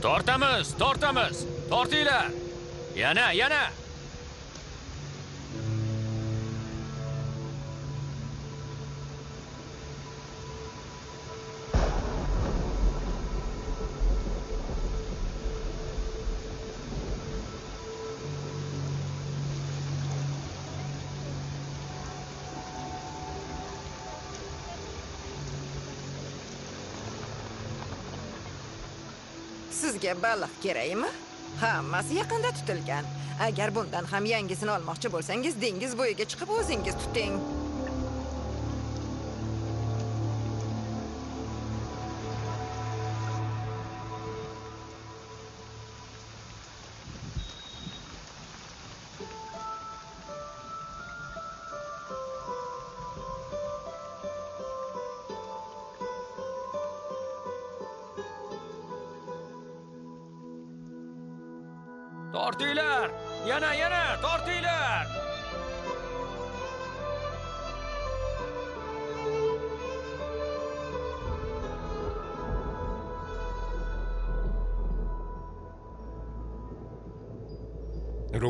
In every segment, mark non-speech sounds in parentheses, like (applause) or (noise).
tortamiz tortamiz. Tortinglar. Yana yana. Sizga baliq kerakmi? Hammasi yaqinda tutilgan. Agar bundan ham yangisini olmoqchi bo'lsangiz, dengiz bo'yiga chiqib o'zingiz tuting.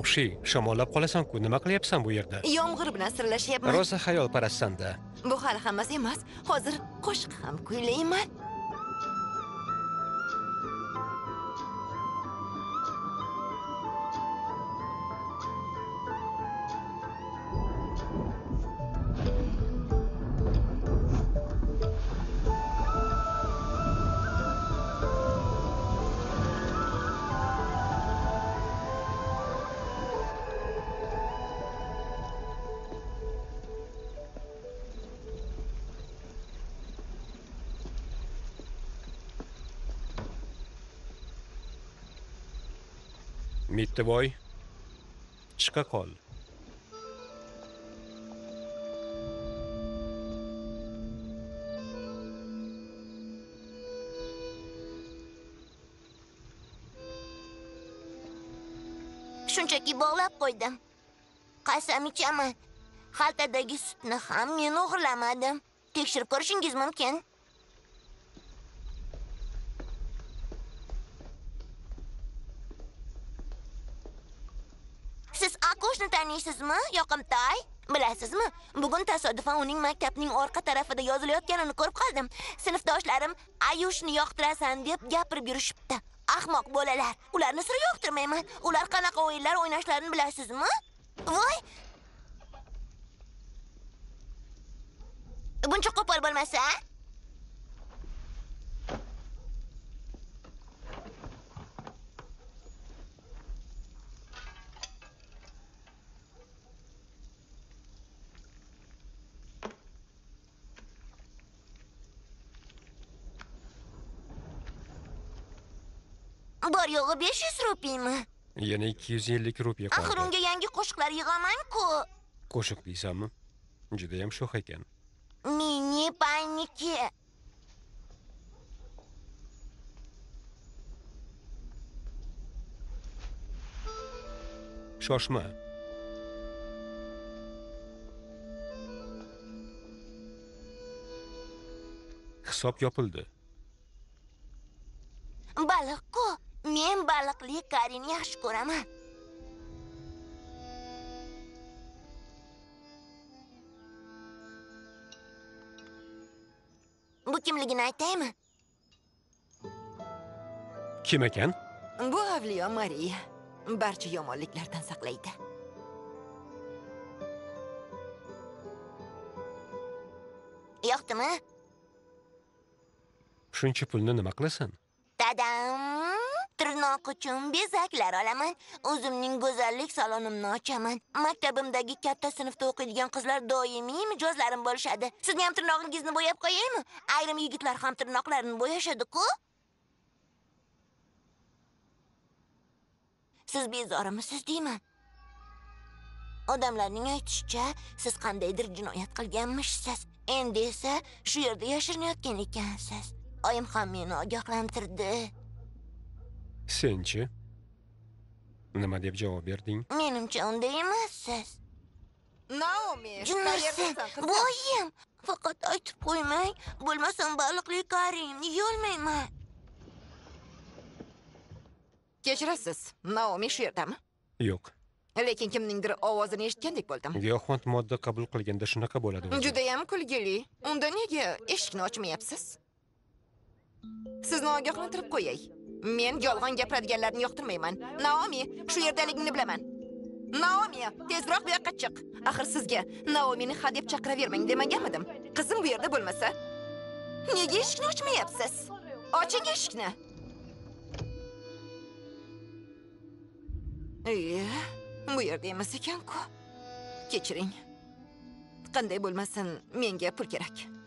Ruxshi shamollab qolasan-ku nima qilyapsan bu yerda Yomg'ir bilan sirlashyapman. rosa xayolparastsan-da Bu hali hammasi emas. Hozir qo'shiq ham kuylayman. Mittivoy chiqa qol Shunchaki bog'lab qo'ydim. Qasam ichaman. Xaltadagi sutni ham men o'g'irlamadim. Tekshirib ko'rishingiz mumkin. Siz Akoshni taniysizmi, yoqimtoy? Bilasizmi, bugun tasodifan uning maktabning orqa tarafida yozilayotganini ko'rib qoldim. Sinfdoshlarim Ayushni yoqtirasan deb gapirib yurishibdi. Ahmoq bolalar. Ularni sira yoqtirmayman. Ular qanaqa o'yinlar o'ynashlarini bilasizmi? Voy! Buncha qo'pol bo'lmasa? Bor yo'g'i 500 rupiymi? yana 250 rupiya Axir qoldi unga yangi qo'shiqlar yig'aman-ku. qo'shiq deysanmi judayam sho'x ekan Mini paniki. shoshma hisob yopildi Baliq-ku. Men baliqli karini yaxshi ko'raman. Bu kimligini aytaymi? kim ekan Bu avliyo Mariya. Barcha yomonliklardan saqlaydi. Yoqdimi? shuncha pulni nima qilasan Tadam! Tirnoq uchun bezaklar olaman. O'zimning go'zallik salonimni ochaman. Maktabimdagi katta sinfda o'qiydigan qizlar doimiy mijozlarim bo'lishadi. Sizni ham tirnog'ingizni bo'yab qo'yaymi? Ayrim yigitlar ham tirnoqlarini bo'yashadi-ku. Siz bezorimisiz deyman. Odamlarning aytishicha, siz qandaydir jinoyat qilganmishsiz. Endi esa shu yerda yashirinayotgan ekansiz. Oyim ham meni ogohlantirdi. Senchi nima deb javob berding Menimcha unday emassiz. Naomi, qayerdasan bu oyim. Faqat aytib qo'ymang, bo'lmasam baliqli karimni yeyolmayman. kechirasiz naomi shu yerdami yo'q lekin kimningdir ovozini eshitgandek bo'ldim giyohvand modda qabul qilganda shunaqa bo'ladi o'zi judayam kulgili unda nega eshikni ochmayapsiz sizni ogohlantirib qo'yay men yolg'on gapiradiganlarni yoqtirmayman. Naomi shu yerdaligingni bilaman. Naomi tezroq bu yoqqa chiq. Axir sizga naomini ha deb chaqiravermang demaganmidim? Qizim bu yerda bo'lmasa. Nega eshikni ochmayapsiz? Oching eshikni. Iye bu yerda emas ekan-ku. Kechiring. Qanday bo'lmasin menga pul kerak.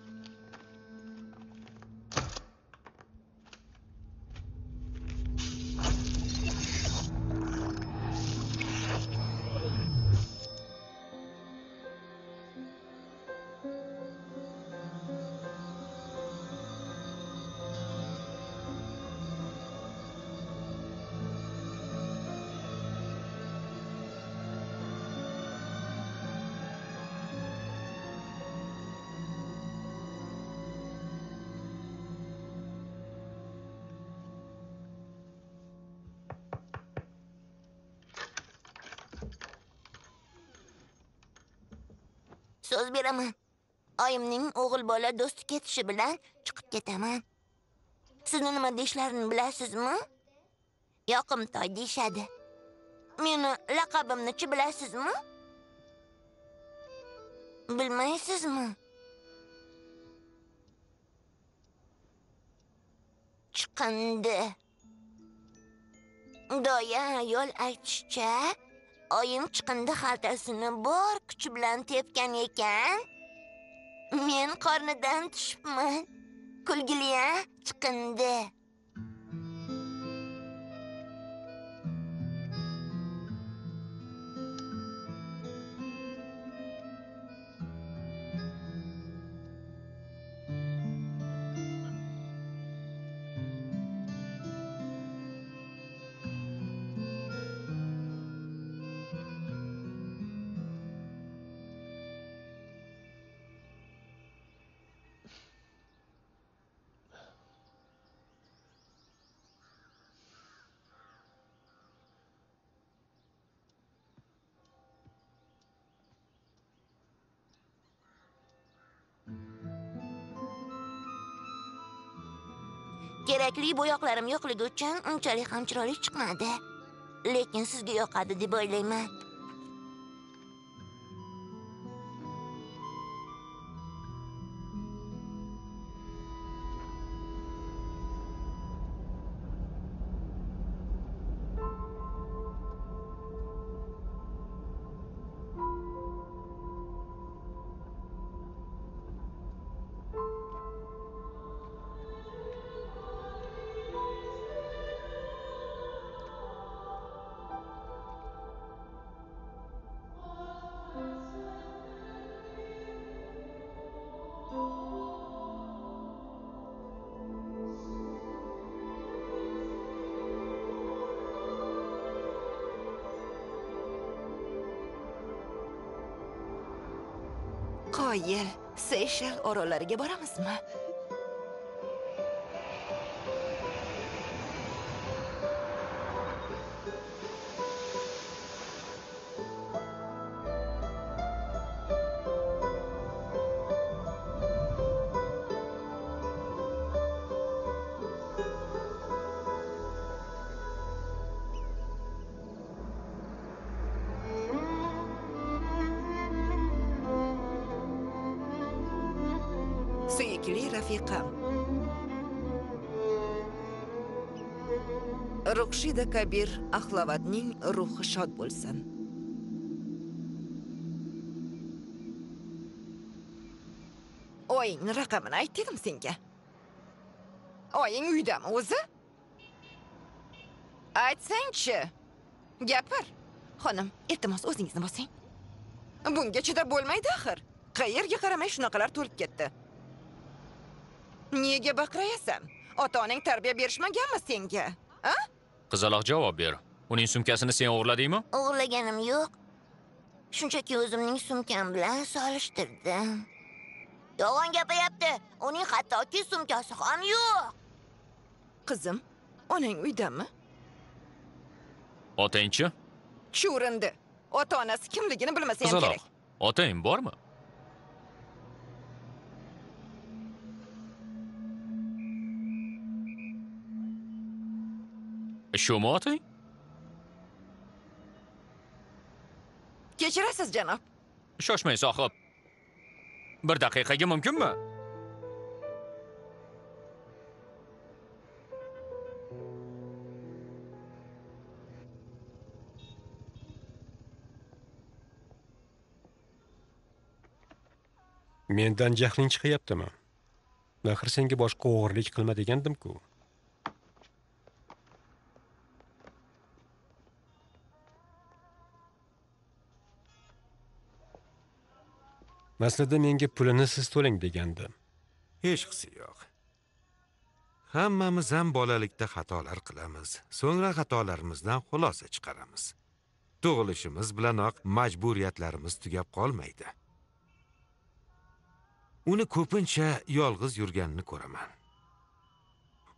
So'z beraman. Oyimning o'g'il bola do'sti ketishi bilan chiqib ketaman. Sizni nima deyishlarini bilasizmi? Yoqimtoy deyishadi. Meni laqabimnichi bilasizmi? Bilmaysizmi? Chiqindi. Doya ayol aytishicha oyim chiqindi xaltasini bor kuchi bilan tepgan ekan. Men qornidan tushibman. Kulgili a chiqindi. Kerakli bo'yoqlarim yo'qligi uchun unchalik ham chiroyli chiqmadi. Lekin sizga yoqadi deb o'ylayman. Qoyil seyshel orollariga boramizmi? Suyukli rafiqam ruxshida kabir axlovatning ruhi shod bo'lsin Oying raqamini ayt dedim senga oying uydami o'zi aytsangchi gapir xonim iltimos o'zingizni bosing bunga chidab bo'lmaydi axir qayerga qaramay shunaqalar to'lib ketdi nega baqirayasan? Ota onang tarbiya berishmaganmi senga a? Qizaloq javob ber. Uning sumkasini sen o'g'irladingmi? O'g'irlaganim yo'q. Shunchaki o'zimning sumkam bilan solishtirdim yolg'on gapiryapti uning hattoki sumkasi ham yo'q. Qizim onang uydami? Otangchi? chuvrindi ota onasi kimligini bilmasa ham Qizaloq, kerak. otang bormi? Shumi otang? kechirasiz janob Shoshmang sohib. Bir daqiqaga mumkinmi? mendan jahling chiqyaptimi axir senga boshqa o'g'irlik qilma degandim-ku maslida menga pulini siz to'lang degandi. Hech qisi yo'q. Hammamiz ham bolalikda xatolar qilamiz. So'ngra xatolarimizdan xulosa chiqaramiz. Tug'ilishimiz bilanoq majburiyatlarimiz tugab qolmaydi. Uni ko'pincha yolg'iz yurganini ko'raman.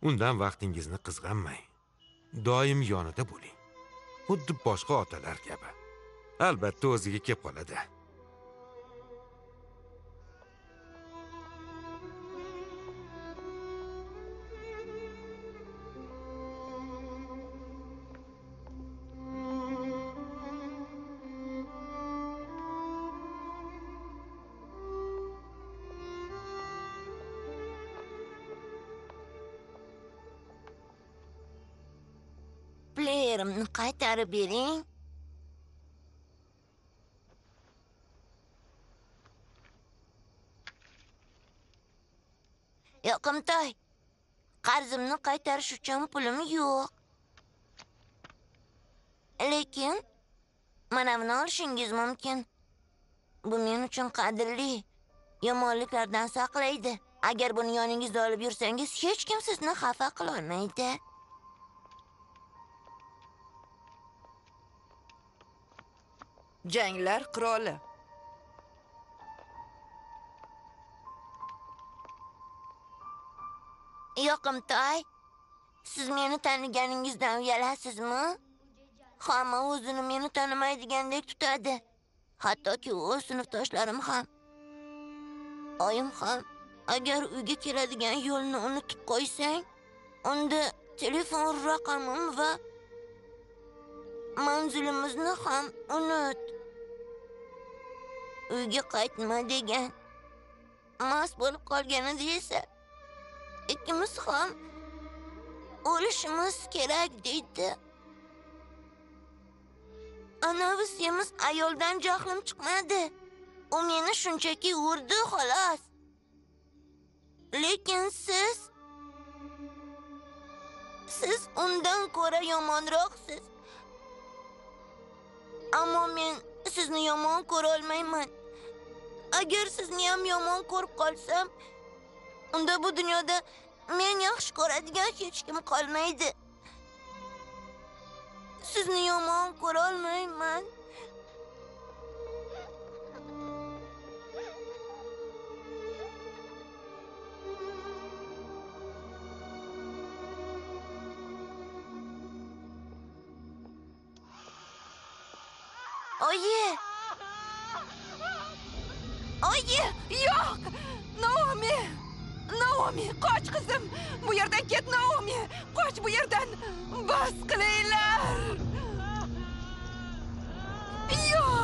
Undan vaqtingizni qizg'anmang. Doim yonida bo'ling. Xuddi boshqa otalar kabi. Albatta o'ziga kelib qoladi. Pleyerimni qaytarib bering. Yoqimtoy, qarzimni qaytarish uchun pulim yo'q. Lekin mana buni olishingiz mumkin. Bu men uchun qadrli. Yomonliklardan saqlaydi. Agar buni yoningizda olib yursangiz, hech kim sizni xafa qila janglar qiroli Yoqimtoy, siz meni taniganingizdan uyalasizmi? Hamma o'zini meni tanimaydigandek tutadi. Hattoki o'z sinfdoshlarim ham. Oyim ham agar uyga keladigan yo'lni unutib qo'ysang, unda telefon raqamim va manzilimizni ham unut. Uyga qaytma degan. Mast bo'lib qolganida esa ikkimiz ham o'lishimiz kerak deydi. Anavi semiz ayoldan jahlim chiqmadi. U meni shunchaki urdi xolos. Lekin siz siz undan ko'ra yomonroqsiz. Ammo men sizni yomon ko'ra olmayman. Agar sizni ham yomon ko'rib qolsam, unda bu dunyoda men yaxshi ko'radigan hech kim qolmaydi. Sizni yomon ko'ra Oyi! Oyi! yo'q naomi. Naomi qoch qizim bu yerdan ket naomi. Qoch bu yerdan bas qilinglar yo'q yo'q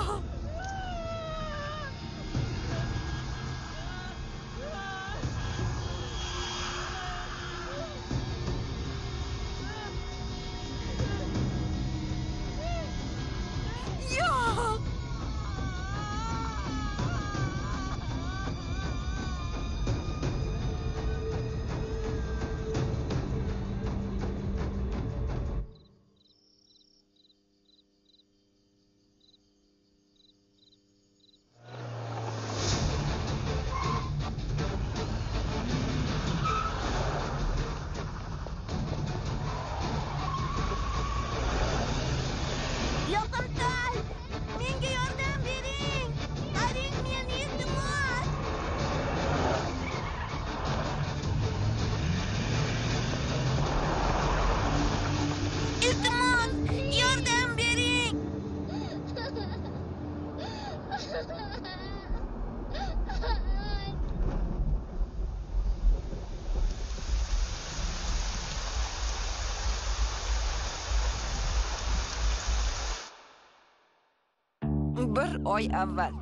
oy avval.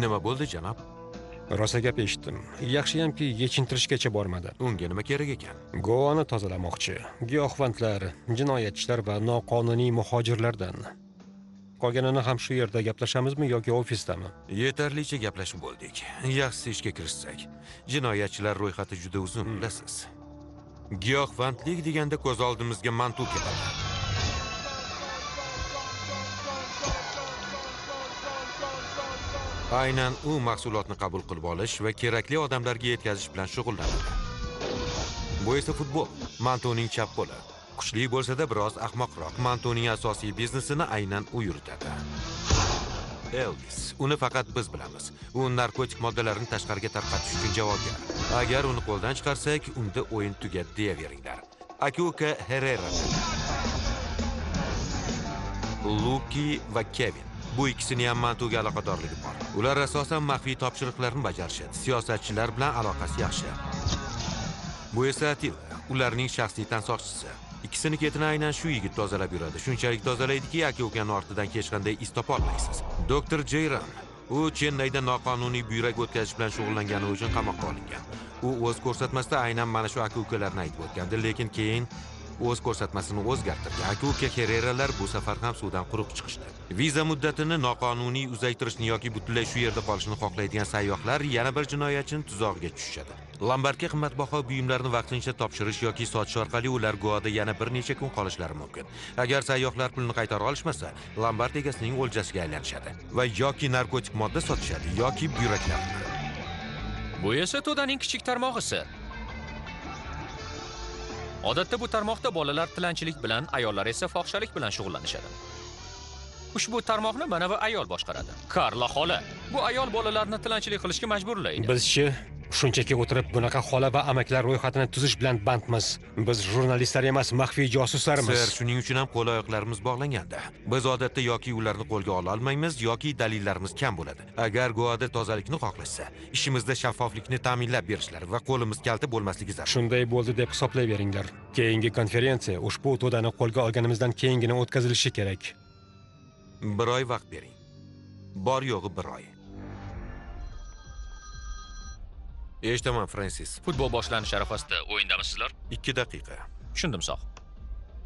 nima bo'ldi janob? Rosa gap eshitdim. Yaxshiyamki yechintirishgacha bormadi. Unga nima kerak ekan? Goani tozalamoqchi. Giyohvandlar jinoyatchilar va noqonuniy muhojirlardan qolganini ham shu yerda gaplashamizmi yoki ofisdami? Yetarlicha gaplashib bo'ldik. Yaxshisi ishga kirishsak. Jinoyatchilar ro'yxati juda uzun bilasiz. Giyohvandlik deganda ko'z oldimizga mantu keladi. Aynan u mahsulotni qabul qilib olish va kerakli odamlarga yetkazish bilan shug'ullanadi. Bu esa futbol. Mantuning chap qo'li kuchli bo'lsa-da biroz ahmoqroq. Mantoning asosiy biznesini aynan u yuritadi. Elvis uni faqat biz bilamiz. U narkotik moddalarni tashqariga tarqatish uchun javobgar. Agar uni qo'ldan chiqarsak unda o'yin tugadi deyaveringlar Akuka herrera. Luki va kevin bu ikkisini ham mantuga aloqadorligi bor. Ular asosan maxfiy topshiriqlarni bajarishadi. Siyosatchilar bilan aloqasi yaxshi. Bu esa atilla ularning shaxsiy tansoqchisi. Ikkisini ketini aynan shu yigit tozalab yuradi. Shunchalik tozalaydiki aka ukani ortidan hech qanday iz topolmaysiz doktor jeyran u chennayda noqonuniy buyrak o'tkazish bilan shug'ullangani uchun qamoqqa olingan. U o'z ko'rsatmasida aynan mana shu aka ukalarni aytib o'tgandi lekin keyin o'z ko'rsatmasini o'zgartirdi. Aka uka hereralar bu safar ham suvdan quruq chiqishdi. Viza muddatini noqonuniy uzaytirishni yoki butunlay shu yerda qolishni xohlaydigan sayyohlar yana bir jinoyatchini tuzog'iga tushishadi. Lombardga qimmatbaho buyumlarni vaqtincha topshirish yoki sotish orqali ular goada yana bir necha kun qolishlari mumkin agar sayyohlar pulni qaytara olishmasa lombard egasining o'ljasiga aylanishadi va yoki narkotik modda sotishadi yoki buyraklar Bu esa to'daning kichik tarmog'i, sir. Odatda bu tarmoqda bolalar tilanchilik bilan, ayollar esa fohishalik bilan shug'ullanishadi. Ushbu tarmoqni mana bu ayol boshqaradi. Karla xola. Bu ayol bolalarni tilanchilik qilishga majburlaydi. bizchi shunchaki o'tirib bunaqa xola va amaklar ro'yxatini tuzish bilan bandmiz biz jurnalistlar emas maxfiy josuslarmiz Sir, shuning uchun ham qo'l oyoqlarimiz bog'langanda. Biz odatda yoki ularni qo'lga ola olmaymiz yoki dalillarimiz kam bo'ladi. Agar Goada tozalikni xohlashsa, ishimizda shaffoflikni ta'minlab berishlari va qo'limiz kalta bo'lmasligi zarur. shunday bo'ldi deb hisoblayveringlar keyingi konferensiya ushbu to'dani qo'lga olganimizdan keyingina o'tkazilishi kerak Bir oy vaqt bering. Bor yo'g'i bir oy. Eshitaman, Fransis. Futbol boshlanish arafasida o'yindamisizlar? 2 daqiqa. Tushundim, sog'.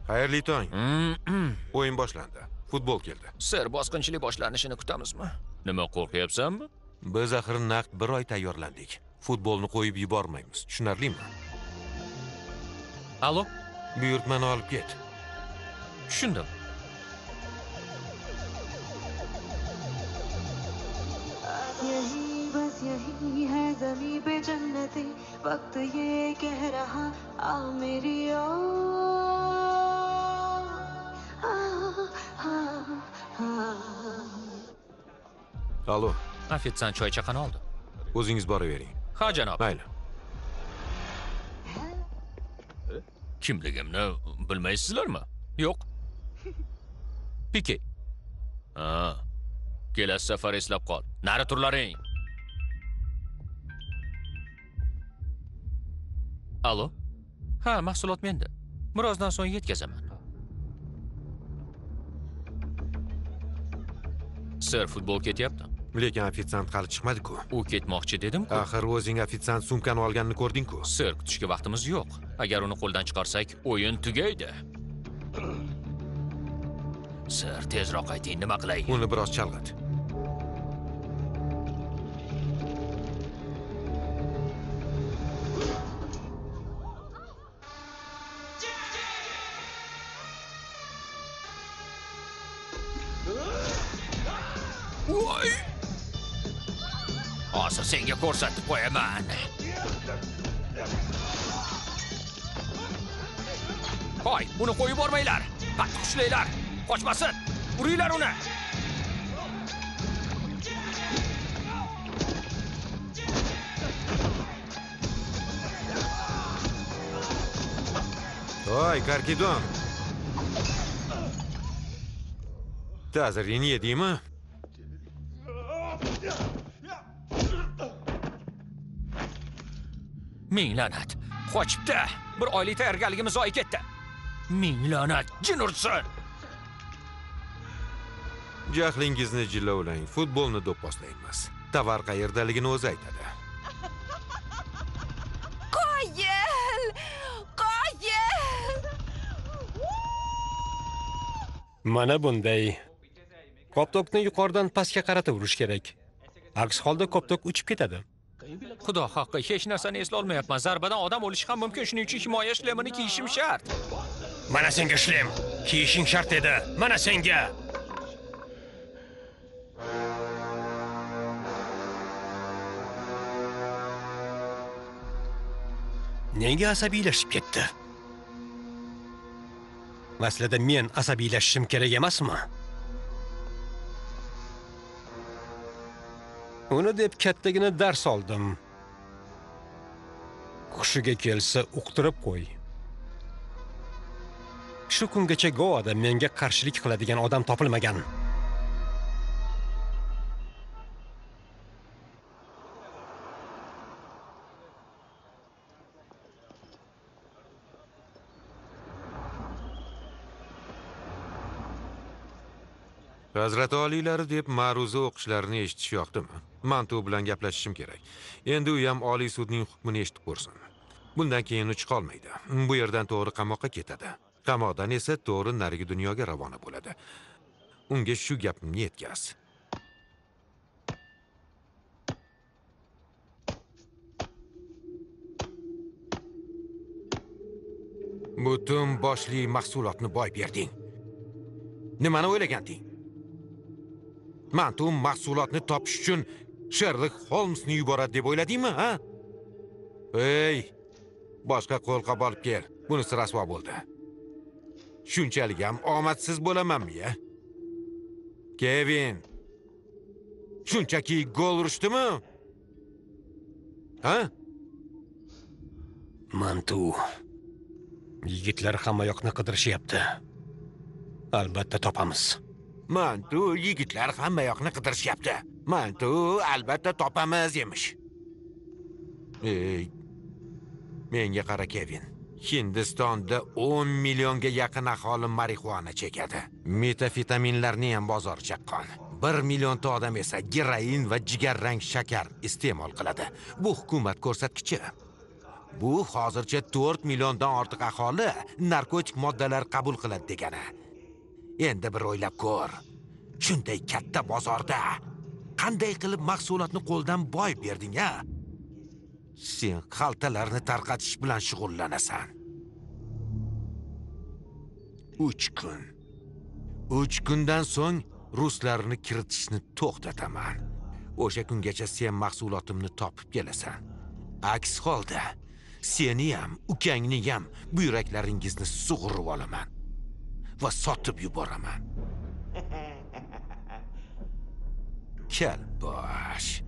Xayrli tong. Mm-mm. O'yin boshlandi. Futbol keldi. Sir, bosqinchilik boshlanishini kutamizmi? Nima qo'rqyapsanmi? Biz axir naqd bir oy tayyorlandik. Futbolni qo'yib yubormaymiz. Tushunarlimi? Allo, Buyurtmani olib ket. tushundim. बस यही है जमी पे जन्नते वक्त ये कह रहा आ मेरी ओर आ, आ, आ, Allo, Ofitsiant choy chaqani oldi. o'zingiz boravering. Ha, janob. Mayli. Kimligimni bilmaysizlarmi? Yo'q. Pike. Ha. Kelasi safar eslab qol. Nari turlaring. Allo? Ha, mahsulot menda. Birozdan so'ng yetkazaman. Sir, futbol ketyapti. Lekin ofitsiant hali chiqmadi-ku. U ketmoqchi dedim-ku. Axir o'zing ofitsiant sumkani olganini ko'rding-ku. Sir, kutishga vaqtimiz yo'q. Agar uni qo'ldan chiqarsak, o'yin tugaydi. Sir, tezroq ayting, nima qilay? Uni biroz chalg'it. kusetpuemaan. Hoy, buni qo'yib yubormanglar. Qattiq kuchlanglar. Qochmasin. Uringlar uni. Hoy, Karkidon. Ta'zir yeni yedingmi? Ming la'nat. Qochibdi. Bir oylik tayyorgarligimiz zoyi ketdi. Ming la'nat, jin ursin. Jahlingizni jilovlang, futbolni do'pposlaymiz. Tovar qayerdaligini o'zi aytadi. Qoyil! Qoyil! Mana bunday. Koptokni yuqoridan pastga qaratib urish kerak. Aks holda koptok uchib ketadi. Xudo haqqi, hech narsani eslolmayapman. Zarbadan odam o'lishi ham mumkin. Shuning uchun himoya shlemini kiyishim shart. Mana senga shlem. Kiyishing shart edi. Mana senga. Nega asabiylashib ketdi? Aslida men asabiylashishim kerak emasmi? Uni deb kattagina dars oldim. Hushiga kelsa uqtirib qo'y. Shu kungacha Goada menga qarshilik qiladigan odam topilmagan. Hazrati oliylari deb ma'ruza o'qishlarini eshitish yoqdimi? Mantu bilan gaplashishim kerak. Endi u ham Oliy sudning hukmini eshitib ko'rsin. Bundan keyin uch qolmaydi Bu yerdan to'g'ri qamoqqa ketadi. Qamoqdan esa to'g'ri narigi dunyoga ravona bo'ladi. Unga shu gapimni yetkaz. Butun boshli mahsulotni boy berding. Nimani o'ylaganding? Mantu mahsulotni topish uchun Sherlock Holmesni yuboradi deb o'yladingmi, ha? Ey, boshqa qo'lqop olib kel. Bunisi rasvo bo'ldi. Shunchalik ham omadsiz bo'lamanmi, ya? Kevin. Shunchaki gol urishdimi? Ha? Mantu. Yigitlar hammayoqni qidirishyapti. Albatta topamiz. Mantu yigitlar hamma yoqni qidirishyapti. Mantu albatta topamiz emish. Ey, menga qara Kevin. Hindistonda 10 millionga yaqin aholi marixuana chekadi. metafitaminlarni ham bozor chaqqon. 1 millionta odam esa geroin va jigarrang shakar iste'mol qiladi. Bu hukumat ko'rsatkichi. Bu hozircha 4 milliondan ortiq aholi narkotik moddalar qabul qiladi degani. Endi bir o'ylab ko'r. Shunday katta bozorda qanday qilib mahsulotni qo'ldan boy berding, a? Sen xaltalarni tarqatish bilan shug'ullanasan. 3 kun. 3 kundan so'ng ruslarni kiritishni to'xtataman. O'sha kungacha sen mahsulotimni topib kelasan. Aks holda seni ham, ukangni ham buyraklaringizni sug'urib olaman va sotib yuboraman. (laughs) Kalbosh.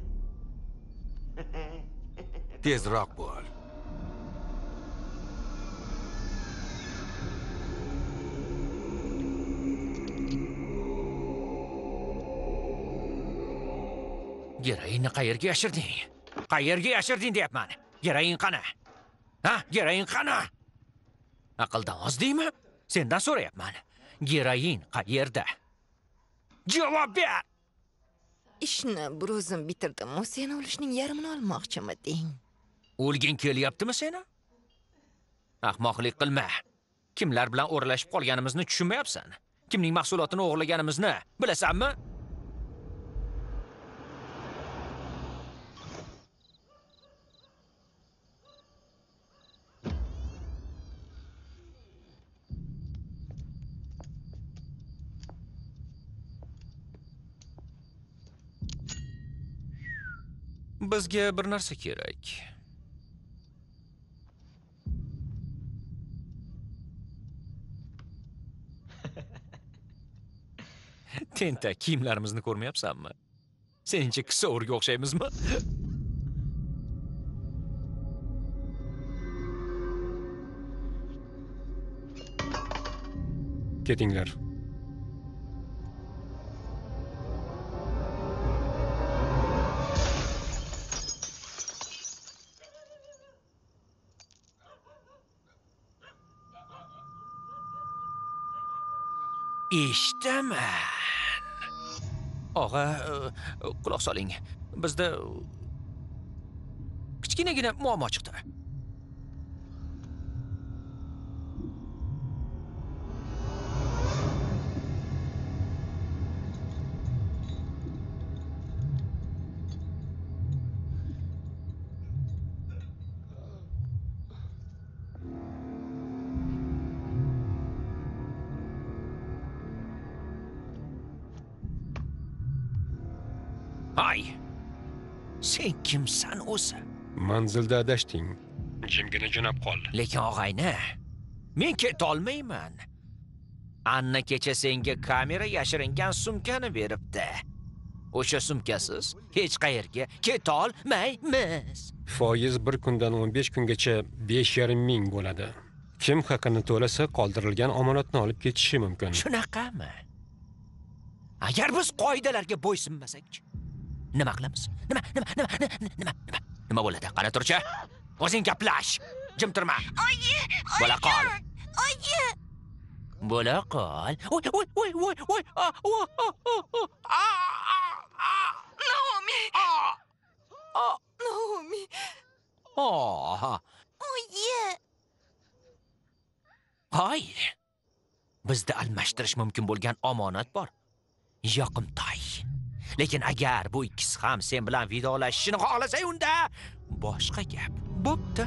Tezroq bo'l. Geroinni qayerga yashirding? Qayerga yashirding deyapman. Geroin qani? Ha, geroin qani? Aqldan ozdingmi? Sendan so'rayapman. Geroin qayerda? Javob ber. Ishni bir o'zim bitirdim. Seni olishning yarmini olmoqchimiding? O'lgin kelyaptimi seni? Ahmoqlik qilma. Kimlar bilan o'ralashib qolganimizni tushunmayapsan. Kimning mahsulotini o'g'irlaganimizni bilasanmi? Bizga bir narsa kerak. (laughs) Tentak kiyimlarimizni ko'rmayapsanmi? Seningcha kisovurga o'xshaymizmi? ketinglar eshitaman og'a quloq e, e, soling bizda e, kichkinagina muammo chiqdi manzilda adashding jimgina jo'nab qol lekin og'ayni men ketolmayman. Anna kecha senga kamera yashiringan sumkani beribdi. O'sha sumkasiz hech qayerga ketolmaymiz. Foiz bir kundan 15 kungacha besh yarim ming bo'ladi. Kim haqini to'lasa qoldirilgan omonatni olib ketishi mumkin. Shunaqami? Agar biz qoidalarga bo'ysunmasak nima qilamiz? Nima nima nima nima nima nima bo'ladi? Qani turchi o'zing gaplash. Jim turma. Oyi bo'la qol. oyi. Bo'la qol. Oh, oh, oh, oh. Ah, ah, ah, Naomi, Naomi. ah. oyi. Hoy. Bizda almashtirish mumkin bo'lgan omonat bor. Yoqimtoy. Lekin agar bu ikkisi ham sen bilan vidolashishini xohlasa, unda boshqa gap. Bo'pti.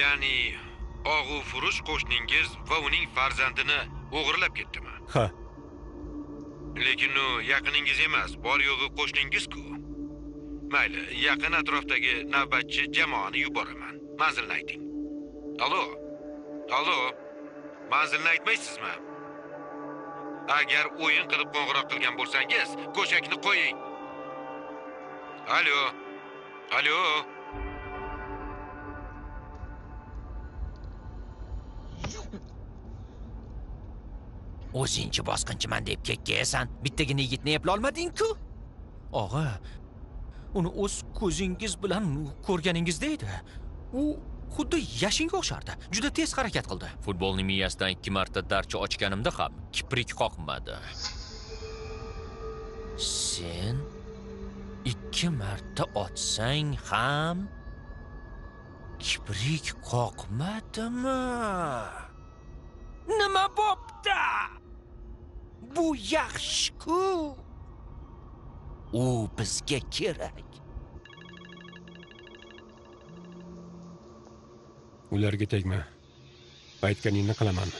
Ya'ni og'u furush qo'shningiz va uning farzandini o'g'irlab ketdimi? ha Lekin u yaqiningiz emas, bor yo'g'i qo'shningiz-ku. Mayli, yaqin atrofdagi navbatchi jamoani yuboraman. Manzilni ayting. Allo. Allo. Manzilni aytmaysizmi? Agar o'yin qilib qo'ng'iroq qilgan bo'lsangiz, go'shakni qo'ying. Allo. Allo. O'zingchi bosqinchiman deb kekkayasan. Bittagina yigitni eplolmading-ku. Og'a, uni o'z ko'zingiz bilan ko'rganingizda edi. U xuddi yashinga o'xshardi. Juda tez harakat qildi. Futbolni miyasidan ikki marta darcha ochganimda ham kiprik qoqmadi. Sen ikki marta otsang ham kiprik qoqmadimi? Nima bo'pti? Bu yaxshi-ku. U bizga kerak. ularga tegma aytganingni qilaman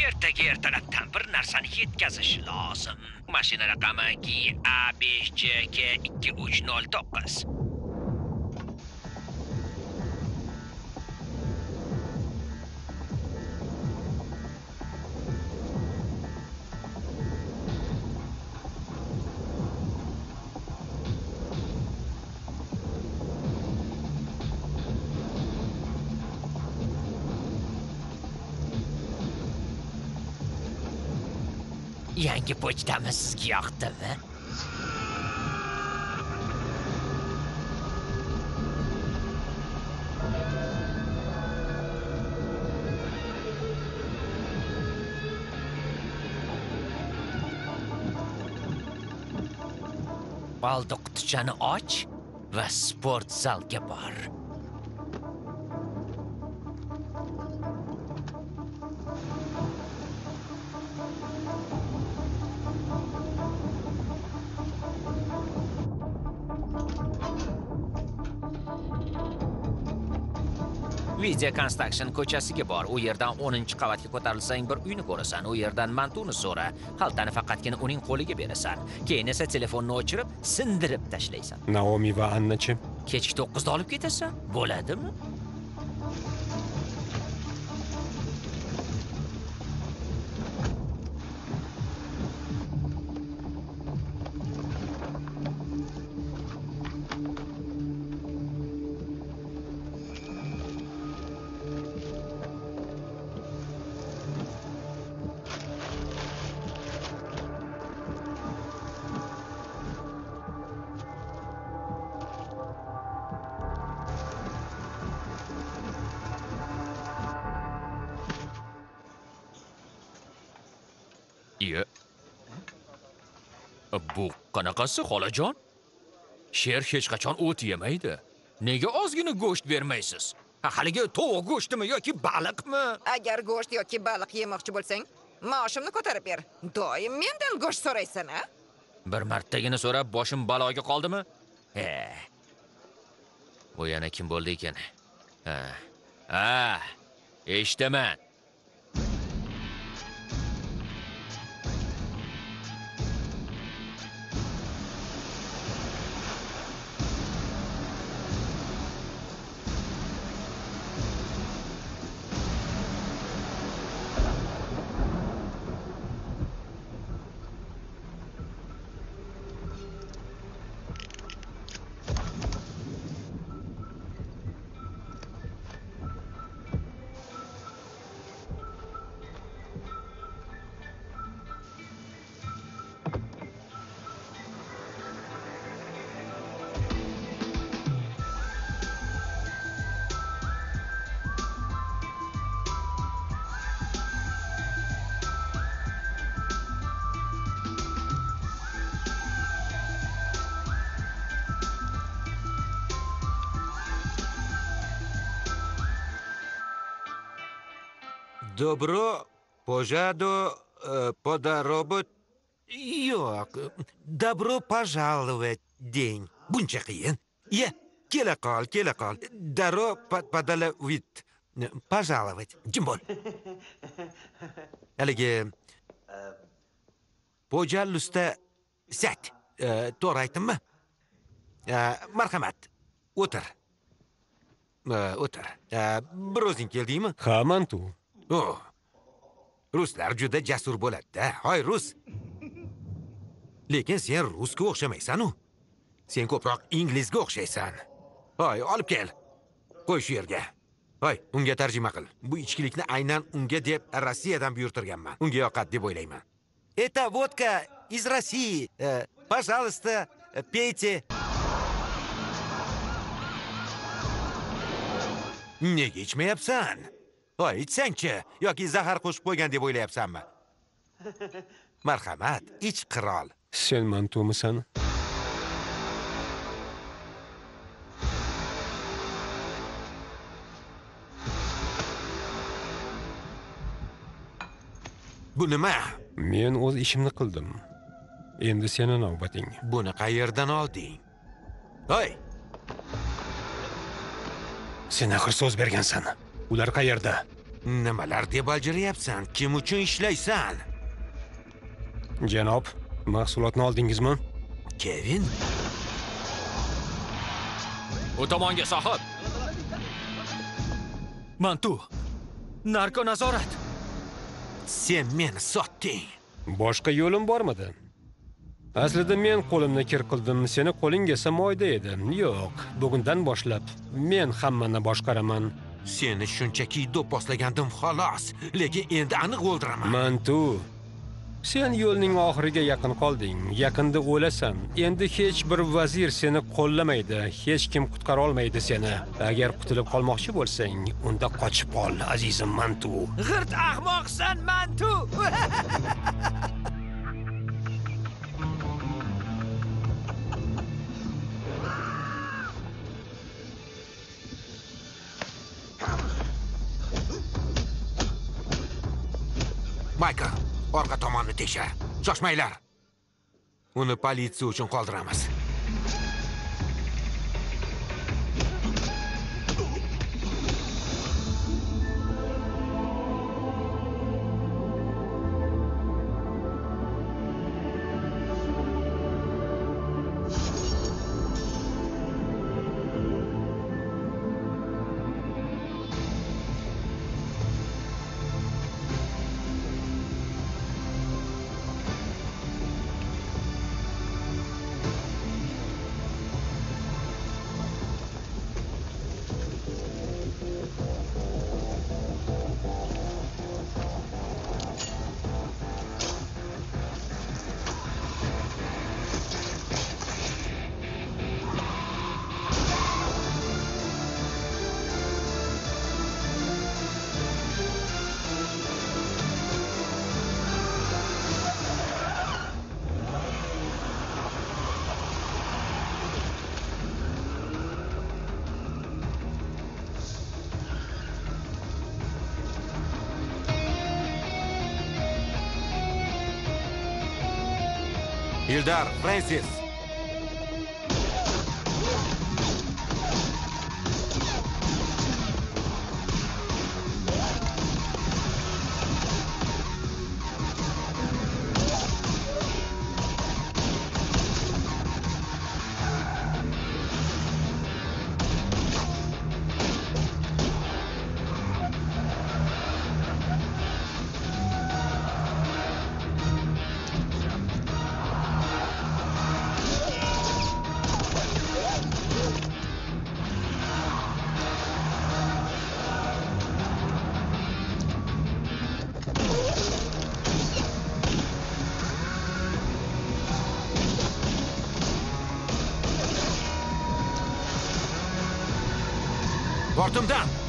Ertaga ertalabdan bir narsani yetkazish lozim. Mashina raqami GA5JK yangi pochtami sizga yoqdimi balduq qutichani och va sport zalga bor. Video Construction ko'chasiga bor. U yerdan 10 qavatga ko'tarilsang bir uyni ko'rasan. U yerdan mantuni so'ra. Xaltani faqatgina uning qo'liga berasan. Keyin esa telefonni o'chirib, sindirib tashlaysan. naomi va annachi Kechki 9 da olib ketasan. Bo'ladimi? Qanaqasi xolajon? Sher hech qachon o't yemaydi. Nega ozgina go'sht bermaysiz? Ha, haligi tovuq go'shtimi yoki baliqmi? agar go'sht yoki baliq yemoqchi bo'lsang maoshimni ko'tarib ber doim mendan go'sht so'raysan a Bir martagina so'rab boshim baloga qoldimi? He. Bu yana kim bo'ldi ekan? Ha. Ha. Eshitaman. Добро пожаду э, подоробот. Yo'q, добро пожаловать день. Buncha qiyin. Ye, kela qol, kela qol. Daro padalavit. Пожаловать. Jim bo'l. Haligi Pojallusta sat. Э, To'g'ri aytdimmi? Э, Marhamat. O'tir. Э, O'tir. Э, Bir o'zing keldingmi? ha mantu Oh. Ruslar juda jasur bo'ladi-da. Hoy, rus. Lekin sen rusga o'xshamaysan-u. Sen ko'proq inglizga o'xshaysan. Hoy, olib kel. Qo'y shu yerga. Hoy, unga tarjima qil. Bu ichkilikni aynan unga deb Rossiyadan buyurtirganman. Unga yoqadi deb o'ylayman. Это водка из России. Пожалуйста, e, пейте. E, Nega ichmayapsan? Hoy, ichsang-chi yoki zahar qo'shib qo'ygan deb o'ylayapsanmi? (laughs) Marhamat, ich qirol. sen mantumisan Bu nima? men o'z ishimni qildim endi seni navbating Buni qayerdan olding? Hoy, sen axir so'z bergansan ular qayerda nimalar deb aljiryapsan? Kim uchun ishlaysan? janob mahsulotni oldingizmi Kevin? U tomonga sohib. Mantu. Narko nazorat. Sen meni sotding. boshqa yo'lim bormidi aslida men qo'limni kir qildim seni qo'ling esa moyda edi yo'q bugundan boshlab men hammani boshqaraman Seni shunchaki do'pposlagandim xolos, lekin endi aniq o'ldiraman. mantu sen yo'lning oxiriga yaqin qolding. Yaqinda o'lasan. Endi hech bir vazir seni qo'llamaydi. Hech kim qutqara olmaydi seni. Agar qutulib qolmoqchi bo'lsang unda qochib qol azizim mantu. G'irt ahmoqsan mantu (laughs) Maykl, orqa tomonni tekshir. Shoshmanglar. Uni politsiya uchun qoldiramiz. Ildar Francis. them down.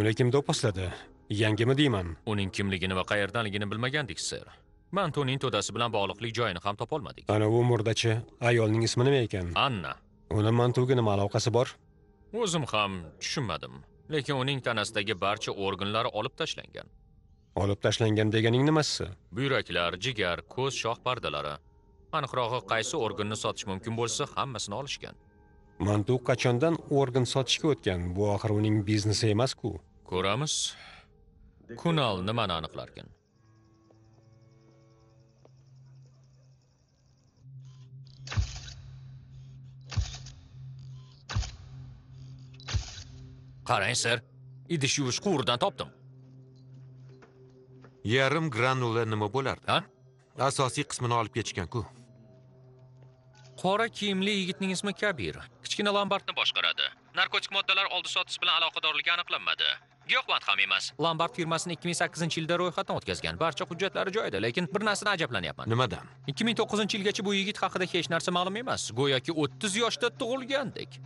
Uni kim do'pposladi yangimi deyman. Uning kimligini va qayerdanligini bilmagandik ser mantuning to'dasi bilan bog'liqlik joyini ham topolmadik. Ana u murdachi ayolning ismi nima ekan? Anna. Uni mantuga nima aloqasi bor? O'zim ham tushunmadim lekin uning tanasidagi barcha organlari olib tashlangan. Olib tashlangan deganing nimasi? Buyraklar jigar ko'z shoh pardalari. Aniqrog'i qaysi organni sotish mumkin bo'lsa hammasini olishgan. Mantu qachondan organ sotishga o'tgan? Bu axir uning biznesi emas-ku ko'ramiz. Kunal nimani aniqlarkan qarang sir idish yuvish quvuridan topdim. Yarim granula nima bo'lardi? Ha? Asosiy qismini olib ketishgan-ku. qora kiyimli yigitning ismi kabir. Kichkina lombardni boshqaradi. Narkotik moddalar oldi sotish bilan aloqadorligi aniqlanmadi. Giyohvand ham emas. Lombard firmasini 2008 yilda ro'yxatdan o'tkazgan. Barcha hujjatlari joyida lekin bir narsadan ajablanyapman. Nimadan? 2009 yilgacha bu yigit haqida hech narsa ma'lum emas. Go'yoki 30 yoshda tug'ilgandek.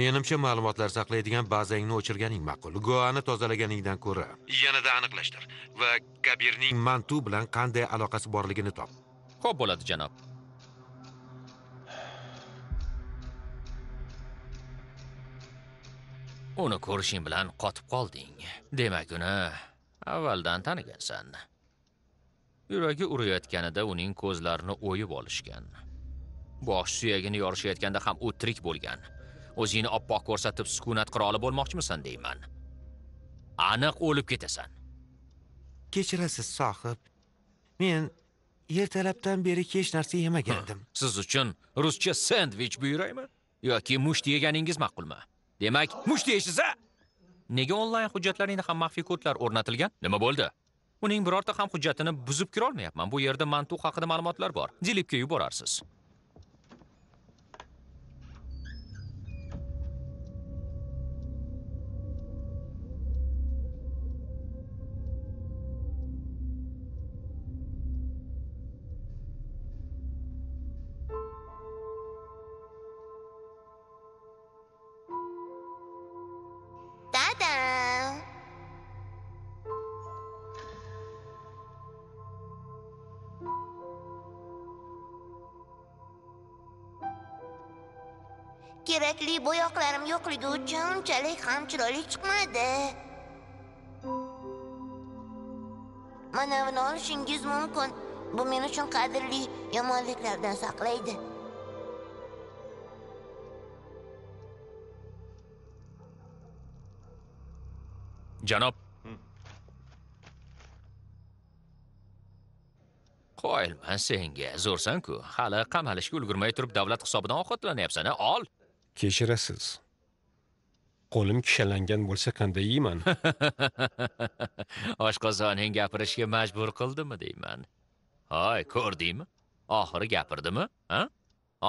Menimcha ma'lumotlar saqlaydigan bazangni o'chirganing ma'qul. Goani tozalaganingdan ko'ra. Yanada aniqlashtir va kabirning mantu bilan qanday aloqasi borligini top. Xo'p bo'ladi janob uni ko'rishing bilan qotib qolding. Demak uni avvaldan tanigansan. Yuragi urayotganida uning ko'zlarini o'yib olishgan. Bosh suyagini yorishayotganda ham u tirik bo'lgan. O'zingni oppoq ko'rsatib sukunat qiroli bo'lmoqchimisan deyman. Aniq o'lib ketasan. Kechirasiz sohib. Men ertalabdan beri hech narsa yemagandim. Siz uchun ruscha sendvich buyuraymi yoki musht yeganingiz ma'qulmi demak musht yeysiz a? Nega onlayn hujjatlaringda ham maxfiy kodlar o'rnatilgan? Nima bo'ldi? Uning birorta ham hujjatini buzib kirolmayapman. Bu yerda mantuq haqida ma'lumotlar bor. Dilipga yuborarsiz. Bo'yoqlarim yo'qligi uchun unchalik ham chiroyli chiqmadi. Mana buni olishingiz mumkin. Bu men uchun qadrli yomonliklardan saqlaydi. janob qoyilman senga zo'rsan-ku hali qamalishga ulgurmay turib davlat hisobidan ovqatlanyapsan a ol kechirasiz qo'lim kishanlangan bo'lsa qanday yeyman oshqozoning gapirishga majbur qildimi deyman hoy ko'rdingmi oxiri gapirdimi ha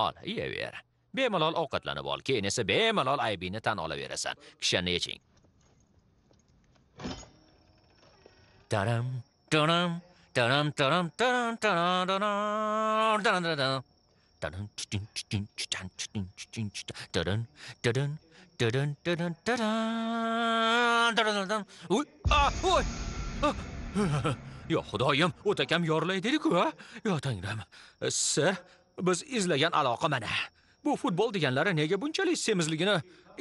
ol yeyaver bemalol ovqatlanib ol keyin esa bemalol aybingni tan olaverasan kishanni yeching taram taram taram taram taram taram taram taram uy ah uy yo xudoyim o'takam yorilay dedi-ku a yo tangrim sir biz izlagan aloqa mana bu futbol deganlari nega bunchalik semizligini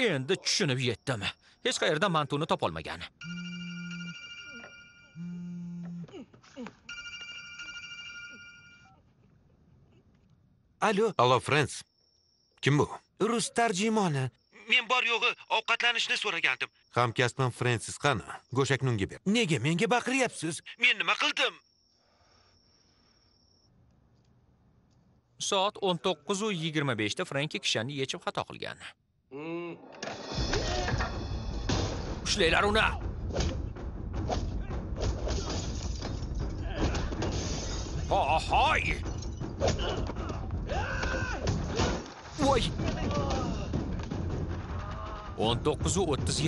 endi tushunib yetdim hech qayerda mantuni topolmagan alo allo frens kim bu rus tarjimoni men bor yo'g'i ovqatlanishni so'ragandim. Hamkasbim frensis qani go'shakni unga ber. Nega menga baqiryapsiz men nima qildim? Soat 19:25 da Frenki kishanni yechib xato qilgan. Ushlanglar uni. Ahoy! Voy! 19:37. o'n to'qqizu o'ttiz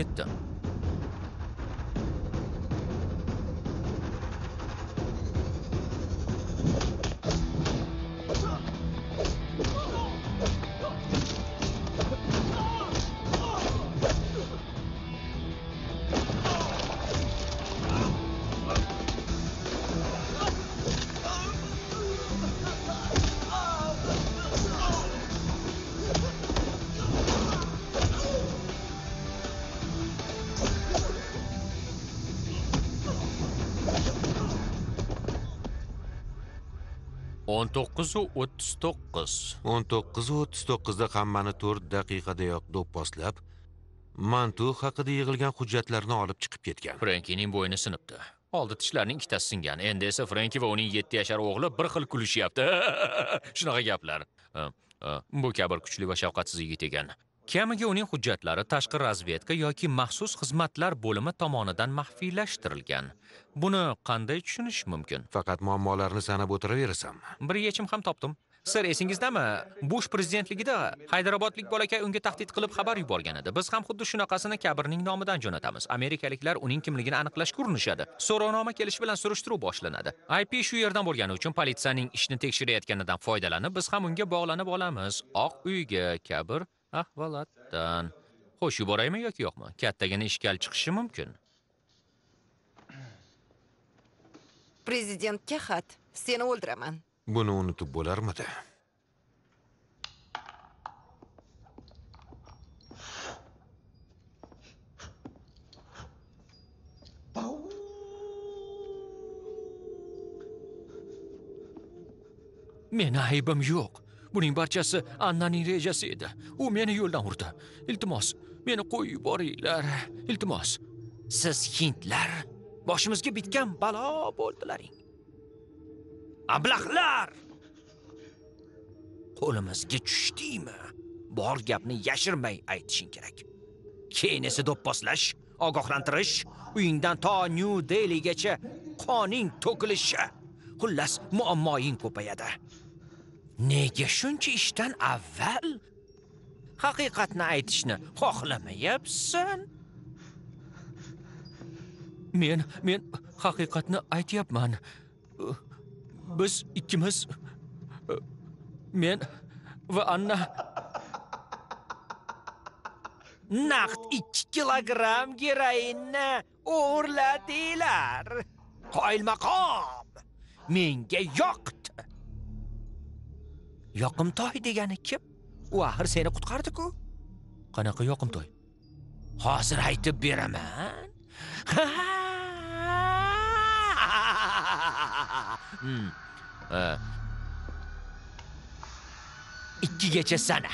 to'qqiz. 19:39da hammani 4 daqiqadayoq do'pposlab mantu haqida yig'ilgan hujjatlarni olib chiqib ketgan. Frenkining bo'yni sinibdi. Oldi tishlarining ikkitasi singan. Endi esa frenki va uning yetti yashar o'g'li bir xil kulishyapti. (laughs) Shunaqa gaplar. Bu kabi kuchli va shafqatsiz yigit ekan kamiga uning hujjatlari tashqi razvedka yoki maxsus xizmatlar bo'limi tomonidan maxfiylashtirilgan. Buni qanday tushunish mumkin? Faqat muammolarni sanab o'tiraverasanmi bir yechim ham topdim. Sir esingizdami bush prezidentligida haydarobodlik bolakay unga tahdid qilib xabar yuborgan edi. Biz ham xuddi shunaqasini kabrning nomidan jo'natamiz. Amerikaliklar uning kimligini aniqlashga urinishadi so'rovnoma kelishi bilan surishtiruv boshlanadi. Ip shu yerdan bo'lgani uchun politsiyaning ishni tekshirayotganidan foydalanib biz ham unga bog'lanib olamiz. Oq uyga kabr ahvolatdan xo'sh yuboraymi yoki yo'qmi? Kattagina ishkal chiqishi mumkin. Prezidentga xat. Seni o'ldiraman. buni unutib bo'larmidi? Meni aybim yo'q buning barchasi annaning rejasi edi u meni yo'ldan urdi. Iltimos meni qo'yib yuboringlar. Iltimos siz hindlar boshimizga bitgan balo bo'ldilaring. Ablahlar qo'limizga tushdingmi? Bor gapni yashirmay aytishing kerak. Keyin esa do'pposlash ogohlantirish uyingdan to New deligacha qoning to'kilishi. Xullas muammoying ko'payadi. Nega shuncha ishdan avval? Haqiqatni aytishni xohlamayapsan? Men men haqiqatni aytyapman. Biz ikkimiz men va anna. Naqd ikki kilogramm geroinni o'g'irladinglar qoyilmaqom menga yoqdi yoqimtoy degani kim? U axir seni qutqardi-ku. Qanaqa yoqimtoy? Hozir aytib beraman. (laughs) Hmm, ikkigacha sana.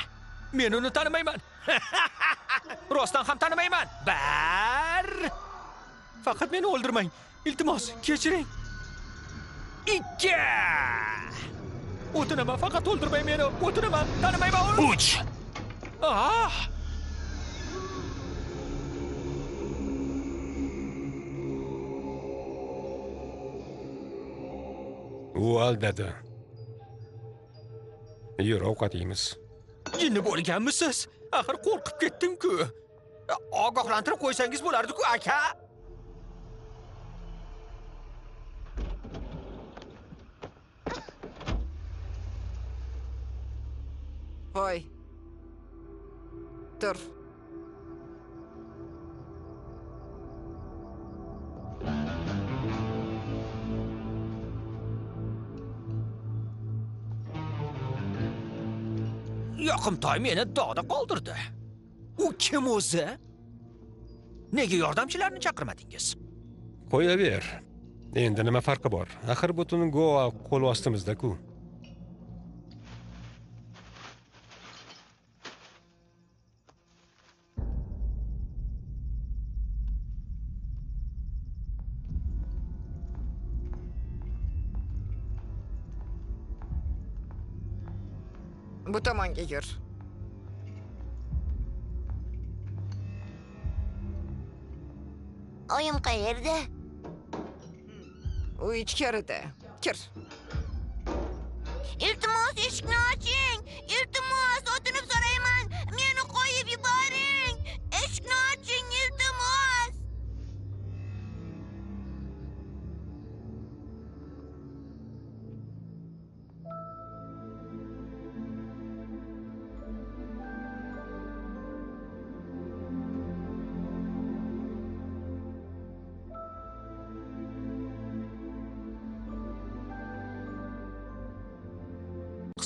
Men uni tanimayman. (laughs) Rostdan ham tanimayman. Bar. Faqat meni o'ldirmang. Iltimos kechiring. Ikki. O'tinaman faqat o'ldirmang meni o'tinaman tanimayman uch ah! U aldadi yur ovqat yeymiz jinni bo'lganmisiz axir qo'rqib ketdim-ku ogohlantirib qo'ysangiz bo'lardi-ku aka Voy. Tur. yoqimtoy meni dog'da qoldirdi. U kim o'zi? Nega yordamchilarni chaqirmadingiz? Qo'yaver. Endi nima farqi bor? Axir butun goa qo'l ostimizda-ku Bu tomonga yur. oyim qayerda U ichkarida. Kir. iltimos eshikni oching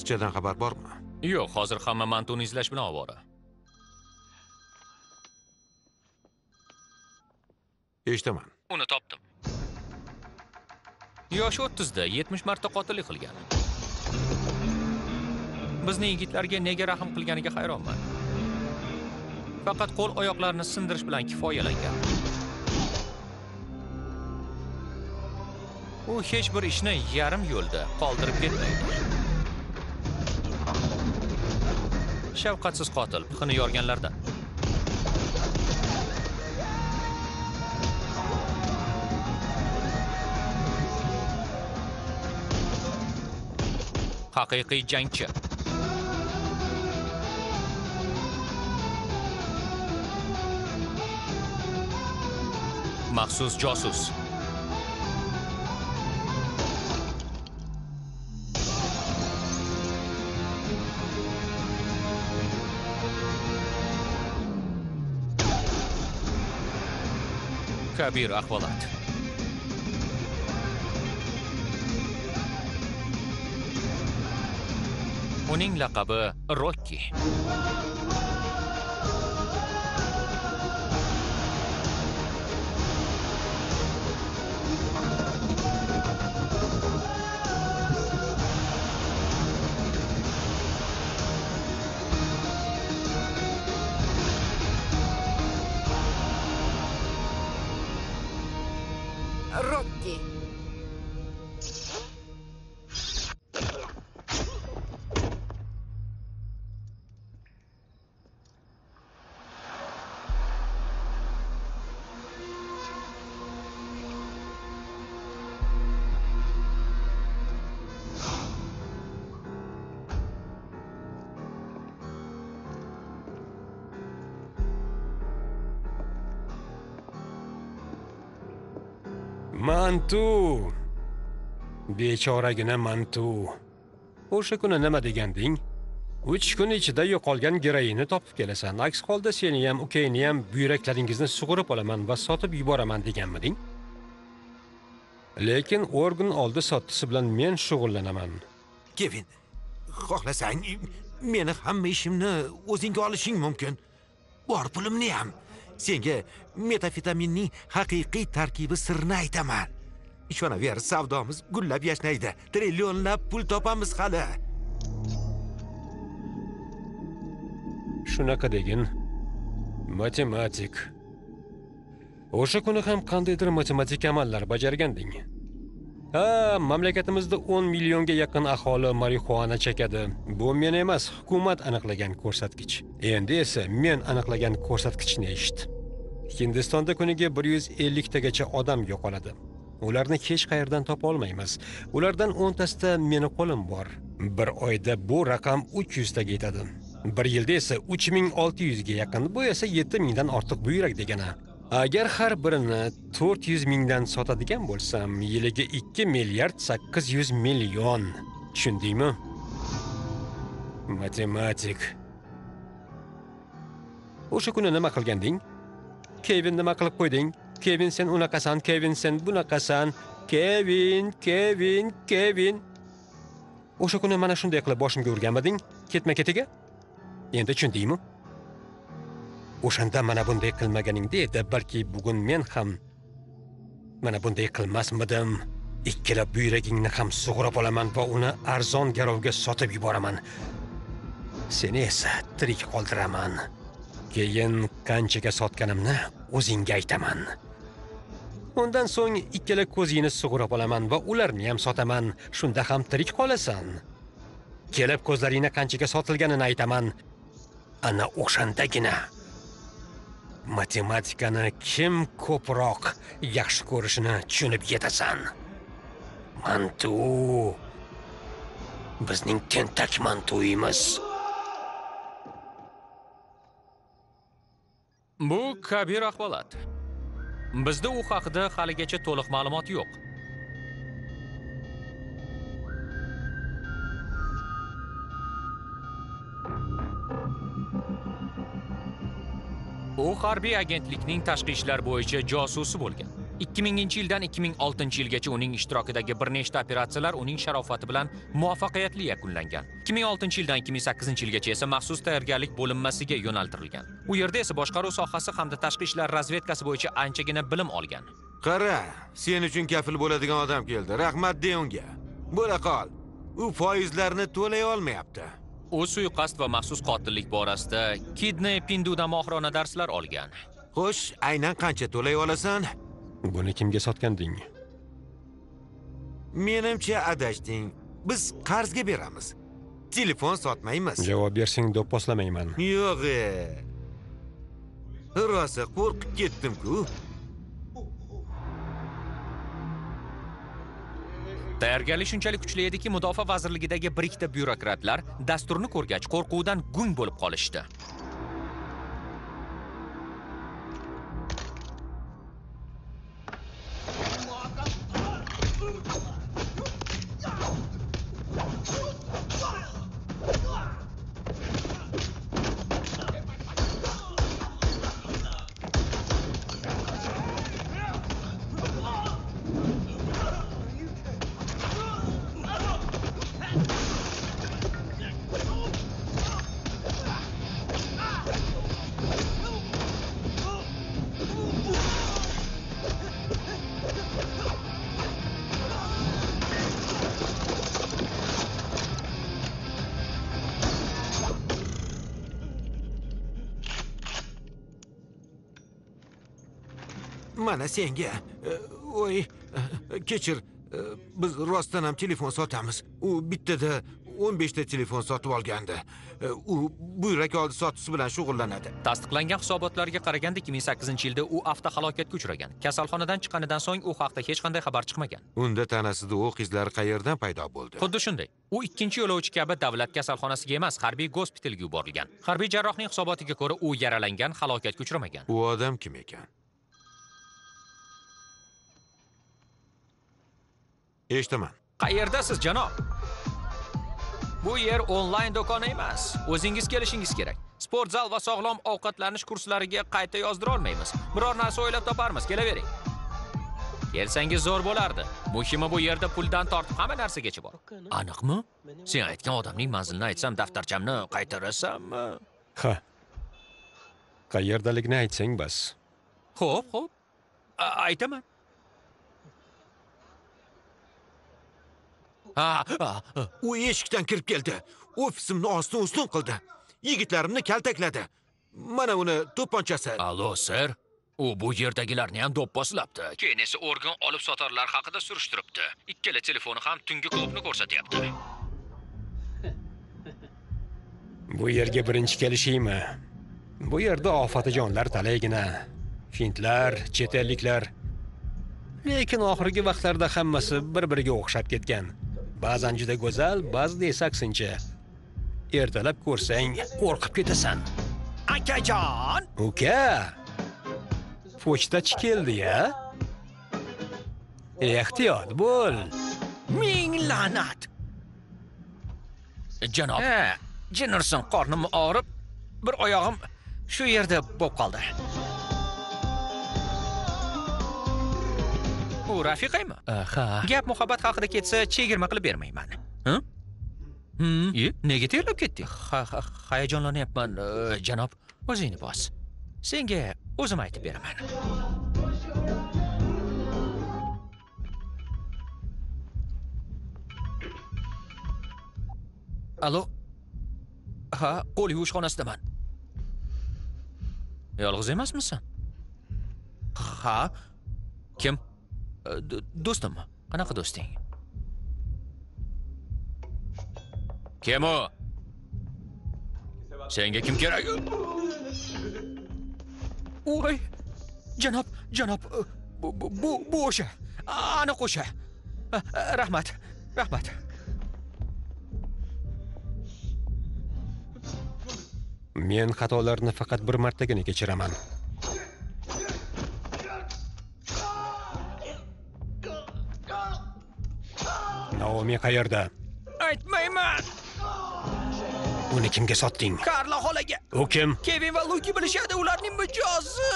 qizchadan xabar bormi? Yo'q hozir hamma mantuni izlash bilan ovora. Eshitaman. Uni topdim. Yoshi o'ttizda yetmish marta qotillik qilgan. Bizni yigitlarga nega rahm qilganiga hayronman. Faqat qo'l oyoqlarini sindirish bilan kifoyalangan. U hech bir ishni yarim yo'lda qoldirib ketmaydi shafqatsiz qotil pixini yorganlardan haqiqiy jangchi. Maxsus josus. Kabir ahvolat uning laqabi rokki Rokki. Mantu. Bechoragina mantu. O'sha kuni nima deganding? Uch kun ichida yo'qolgan geroinni topib kelasan. Aks holda seni ham ukangni ham buyraklaringizni sug'urib olaman va sotib yuboraman deganmiding? Lekin organ oldi sottisi bilan men shug'ullanaman. Kevin xohlasang meni hamma ishimni o'zingga olishing mumkin. Bor pulimni ham. Senga metafetaminning haqiqiy tarkibi sirni aytaman. Ishonaver savdomiz gullab yashnaydi. Trillionlab pul topamiz hali. Shunaqa degin matematik. O'sha kuni ham qandaydir matematik amallar bajarganding. Ha mamlakatimizda 10 millionga yaqin aholi marixuana chekadi. Bu men emas hukumat aniqlagan ko'rsatkich. Endi esa men aniqlagan ko'rsatkichni eshit hindistonda kuniga 150 tagacha odam yo'qoladi. Ularni hech qayerdan topa olmaymiz. Ulardan 10 tasida meni qo'lim bor. Bir oyda bu raqam 300 yuztaga yetadi bir yilda esa 3600 ga yaqin bu esa 7000 dan ortiq buyrak degani. Agar har birini 400 mingdan sotadigan bo'lsam yiliga 2 milliard 800 million. Tushundingmi? Matematik. O'sha kuni nima qilganding? Kevin nima qilib qo'yding? Kevin sen unaqasan kevin sen bunaqasan kevin kevin kevin. O'sha kuni mana shunday qilib boshimga urganmiding? Ketma ketiga. Endi tushundingmi o'shanda mana bunday qilmaganingda edi balki bugun men ham mana bunday qilmasmidim. Ikkala buyragingni ham sug'urib olaman va uni arzon garovga sotib yuboraman. Seni esa tirik qoldiraman. Keyin qanchaga sotganimni o'zingga aytaman. Undan so'ng ikkala ko'zingni sug'urib olaman va ularni ham sotaman. Shunda ham tirik qolasan. Kelib ko'zlaringni qanchaga sotilganini aytaman. Ana o'shandagina. Matematikani kim ko'proq yaxshi ko'rishini tushunib yetasan. Mantu. Bizning tentak mantuyimiz. Bu kabir ahvolat bizda u haqida haligacha to'liq ma'lumot yo'q. U harbiy agentlikning tashqi ishlar bo'yicha josusi bo'lgan. 2000 yildan 2006 yilgacha uning ishtirokidagi bir nechta operatsiyalar uning sharofati bilan muvaffaqiyatli yakunlangan. 2006 yildan 2008 yilgacha esa maxsus tayyorgarlik bo'linmasiga yo'naltirilgan. U yerda esa boshqaruv sohasi hamda tashqi ishlar razvedkasi bo'yicha anchagina bilim olgan. Qara sen uchun kafil bo'ladigan odam keldi. Rahmat de unga. Bo'la qol. U foizlarni to'lay olmayapti. U suiqasd va maxsus qotillik borasida kidney pinduda mohirona darslar olgan. Xo'sh aynan qancha to'lay olasan buni kimga sotganding? Menimcha adashding biz qarzga beramiz. Telefon sotmaymiz. Javob bersang do'pposlamayman yo'q e. Rosa qo'rqib ketdim-ku. Tayyorgarlik shunchalik kuchli ediki mudofaa vazirligidagi bir ikkita byurokratlar dasturni ko'rgach qo'rquvdan gung bo'lib qolishdi mana senga. E, voy e, kechir. E, biz rostdan ham telefon sotamiz. U bittada 15 ta telefon sotib olgandi. E, u buyrak oldi sotisi bilan shug'ullanadi. Tasdiqlangan hisobotlarga qaraganda 2008 yilda u avtohalokatga uchragan. Kasalxonadan chiqqanidan so'ng u haqda hech qanday xabar chiqmagan. Unda tanasida o'q izlari qayerdan paydo bo'ldi? Xuddi shunday. U ikkinchi yo'lovchi kabi davlat kasalxonasiga emas harbiy gospitalga yuborilgan. Harbiy jarrohning hisobotiga ko'ra u yaralangan halokatga uchramagan. U odam kim ekan eshitaman. Qayerdasiz janob? Bu yer onlayn do'koni emas. O'zingiz kelishingiz kerak. Sport zal va sog'lom ovqatlanish kurslariga qayta yozdira olmaymiz biror narsa o'ylab toparmiz. Kelavering. Kelsangiz zo'r bo'lardi. Muhimi bu yerda puldan tortib hamma narsagacha bor. Aniqmi? Sen aytgan odamning manzilini aytsam daftarchamni qaytarasanmi ha. Qayerdaligini aytsang bas. Xo'p xo'p. Aytaman ha u eshikdan kirib keldi. Ofisimni ostin ustun qildi. Yigitlarimni kaltakladi. Mana uni to'pponchasi. Allo, ser. U bu yerdagilarni ham do'pposlabdi. Keyin esa organ olib sotarlar haqida surishtiribdi. Ikkala telefoni ham tungi klubni ko'rsatyapti. (laughs) bu yerga birinchi kelishingmi bu yerda ofatajonlar talaygina. Fintlar chet elliklar. Lekin oxirgi vaqtlarda hammasi bir biriga o'xshab ketgan ba'zan juda go'zal ba'zida esa aksincha ertalab ko'rsang qo'rqib ketasan Akajon! uka pochtachi keldi ya ehtiyot bo'l Ming la'nat. Janob. Ha, jinirsin qornim og'rib, bir oyog'im shu yerda bo'lib qoldi. U rafiqaymi? Ha. Gap muhabbat haqida ketsa, chegirma qilib bermayman. E, nega terlab ketding? Ha, ha, hayajonlanyapman, eh, janob. O'zingni bos. Senga o'zim aytib beraman. Allo? Ha, qo'l yuvish xonasidaman. Yolg'iz emasmisan? Ha? Kim? Do'stim? Qanaqa do'sting? Kim u? Senga kim kerak? Voy! Janob, janob, bu bu o'sha. Aniq o'sha. Rahmat, rahmat. men xatolarni faqat bir martagina kechiraman naomi qayerda Aytmayman. uni kimga sotding Karla xolaga. u kim Kevin va Luki bilishadi, ularning mijozi.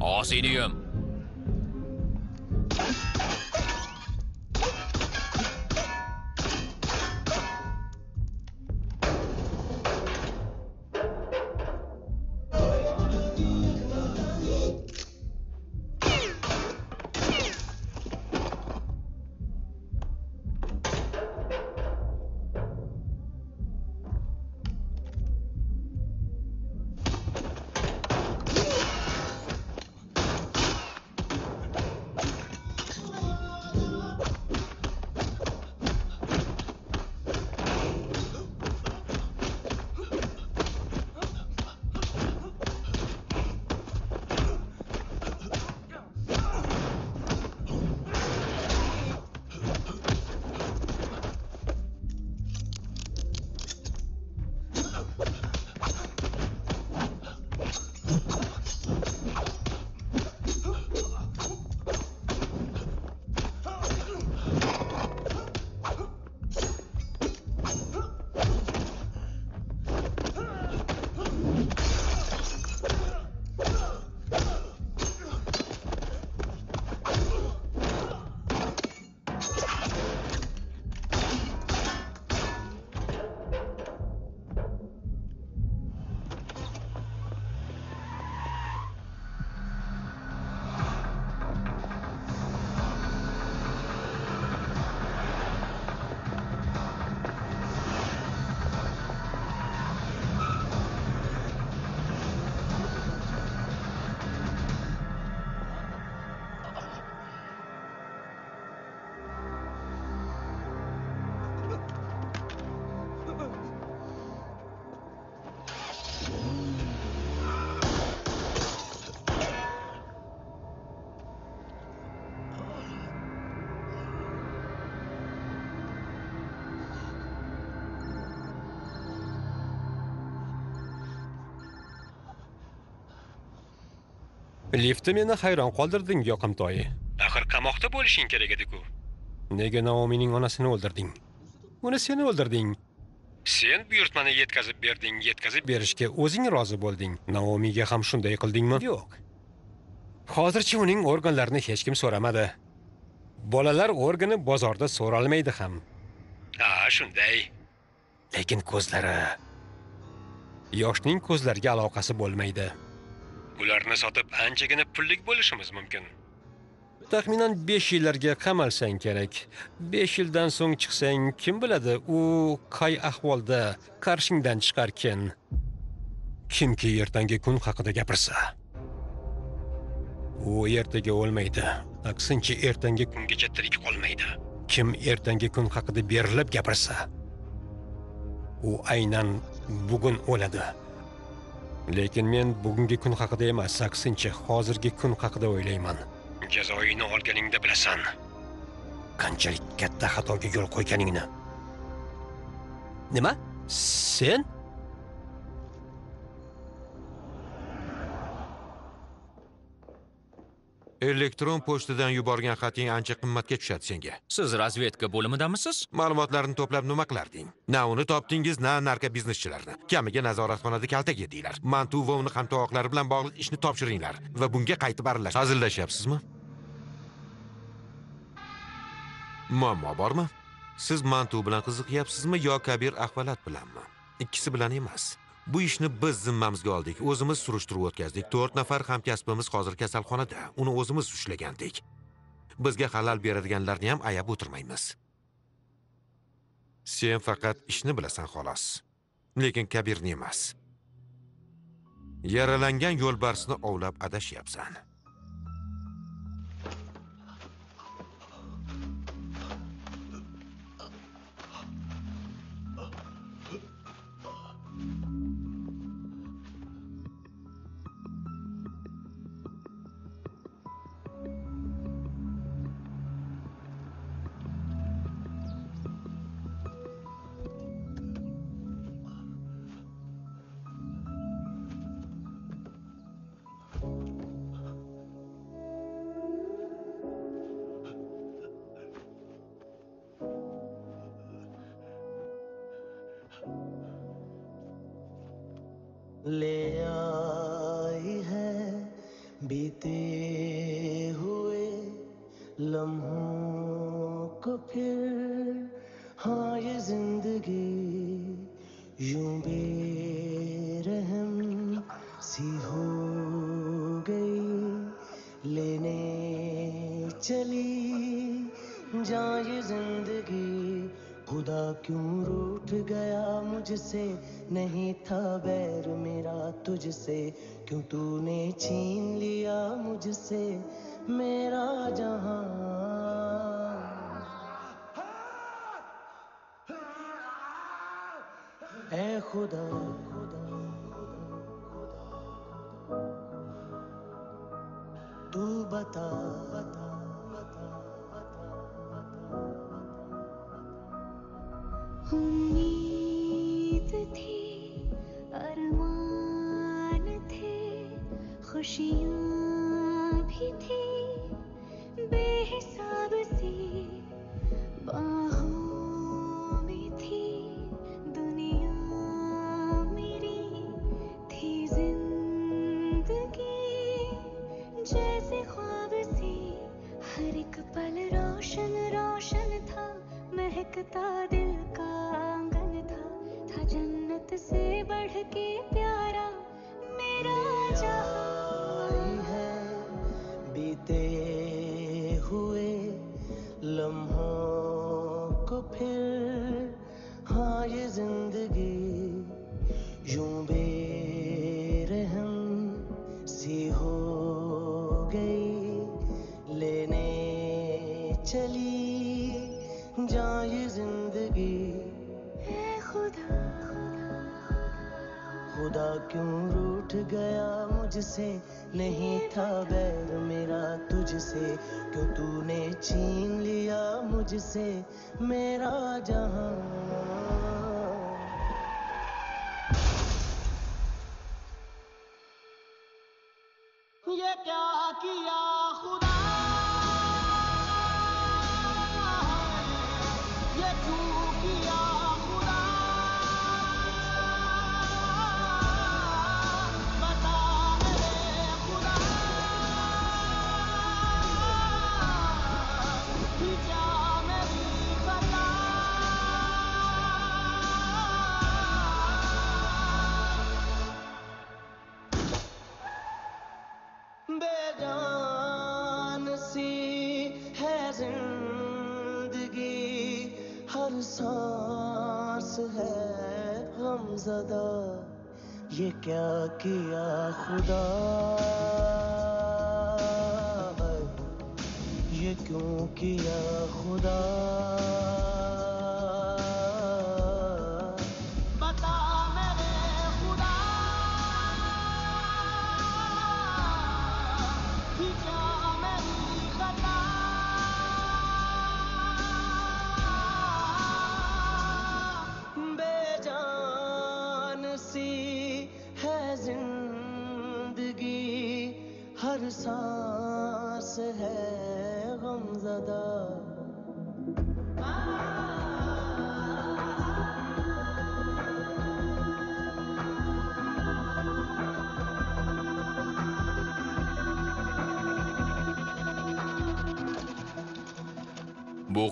Osiniyim. Liftda meni hayron qoldirding yoqimtoy. Axir qamoqda bo'lishing kerak edi-ku. Nega naomining onasini o'ldirding? Uni sen o'ldirding. Sen buyurtmani yetkazib berding yetkazib berishga o'zing rozi bo'lding. Naomiga ham shunday qildingmi? Yo'q. Hozircha uning organlarini hech kim so'ramadi. Bolalar organi bozorda so'ralmaydi ham. Ha shunday. Lekin ko'zlari yoshning ko'zlariga aloqasi bo'lmaydi ularni sotib anchagina pullik bo'lishimiz mumkin. Taxminan 5 yillarga qamalsang kerak. 5 yildan so'ng chiqsang kim biladi u qay ahvolda qarshingdan chiqarkin? Kimki ertangi kun haqida gapirsa? U ertaga o'lmaydi. Aksincha ertangi kungacha tirik qolmaydi. Kim ertangi kun haqida berilib gapirsa? U aynan bugun o'ladi. Lekin men bugungi kun haqida emas aksincha hozirgi kun haqida o'ylayman. Jazoingni olganingda bilasan. Qanchalik katta xatoga yo'l qo'yganingni. Nima? Sen? Elektron pochtadan yuborgan xating ancha qimmatga tushadi senga. Siz razvedka bo'limidamisiz? Ma'lumotlarni to'plab nima qilarding? Na uni topdingiz na narko bizneschilarni. Kamiga nazoratxonada kaltak yedinglar mantu va uni hamtovoqlari bilan bog'liq ishni topshiringlar va bunga qaytib aralashish hazillashyapsizmi muammo bormi? Siz mantu bilan qiziqyapsizmi yo kabir ahvalat bilanmi? Ikkisi bilan emas bu ishni biz zimmamizga oldik. O'zimiz surishtiruv o'tkazdik. To'rt nafar hamkasbimiz hozir kasalxonada. Uni o'zimiz ushlagandik. Bizga xalal beradiganlarni ham ayab o'tirmaymiz. Sen faqat ishni bilasan xolos. Lekin kabirni emas. Yaralangan yo'lbarsni ovlab adashyapsan. मुझसे नहीं था बैर मेरा तुझसे क्यों तूने छीन लिया मुझसे मेरा जहाँ क्या किया खुदा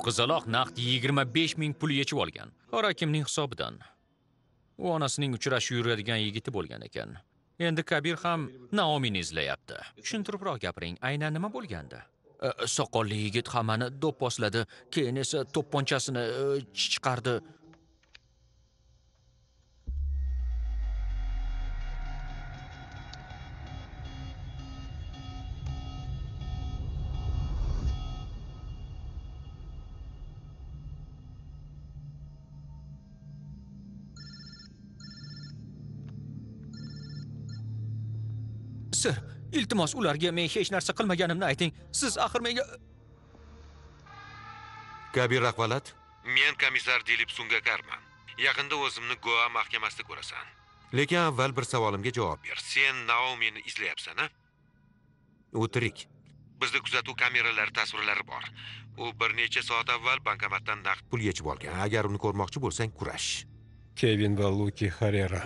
qizaloq naqd 25 ming pul yechib olgan. Horakimning hisobidan. U onasining uchrashib yuradigan yigiti bo'lgan ekan. Endi Kabir ham Naomini izlayapti. Tushuntiribroq gapiring, aynan nima bo'lgandi? E, soqolli yigit hammani do'pposladi, keyin esa to'pponchasini e, chiqardi. Iltimos ularga men hech narsa qilmaganimni ayting. Siz axir menga kabir rahvalat men komissar dilip sungakarman. Yaqinda o'zimni goa mahkamasida ko'rasan. Lekin avval bir savolimga javob ber. Sen naomini izlayapsan a u tirik. Bizda kuzatuv kameralari tasvirlari bor. U bir necha soat avval bankomatdan naqd pul yechib olgan. Agar uni ko'rmoqchi bo'lsang kurash. Kevin va luki xarera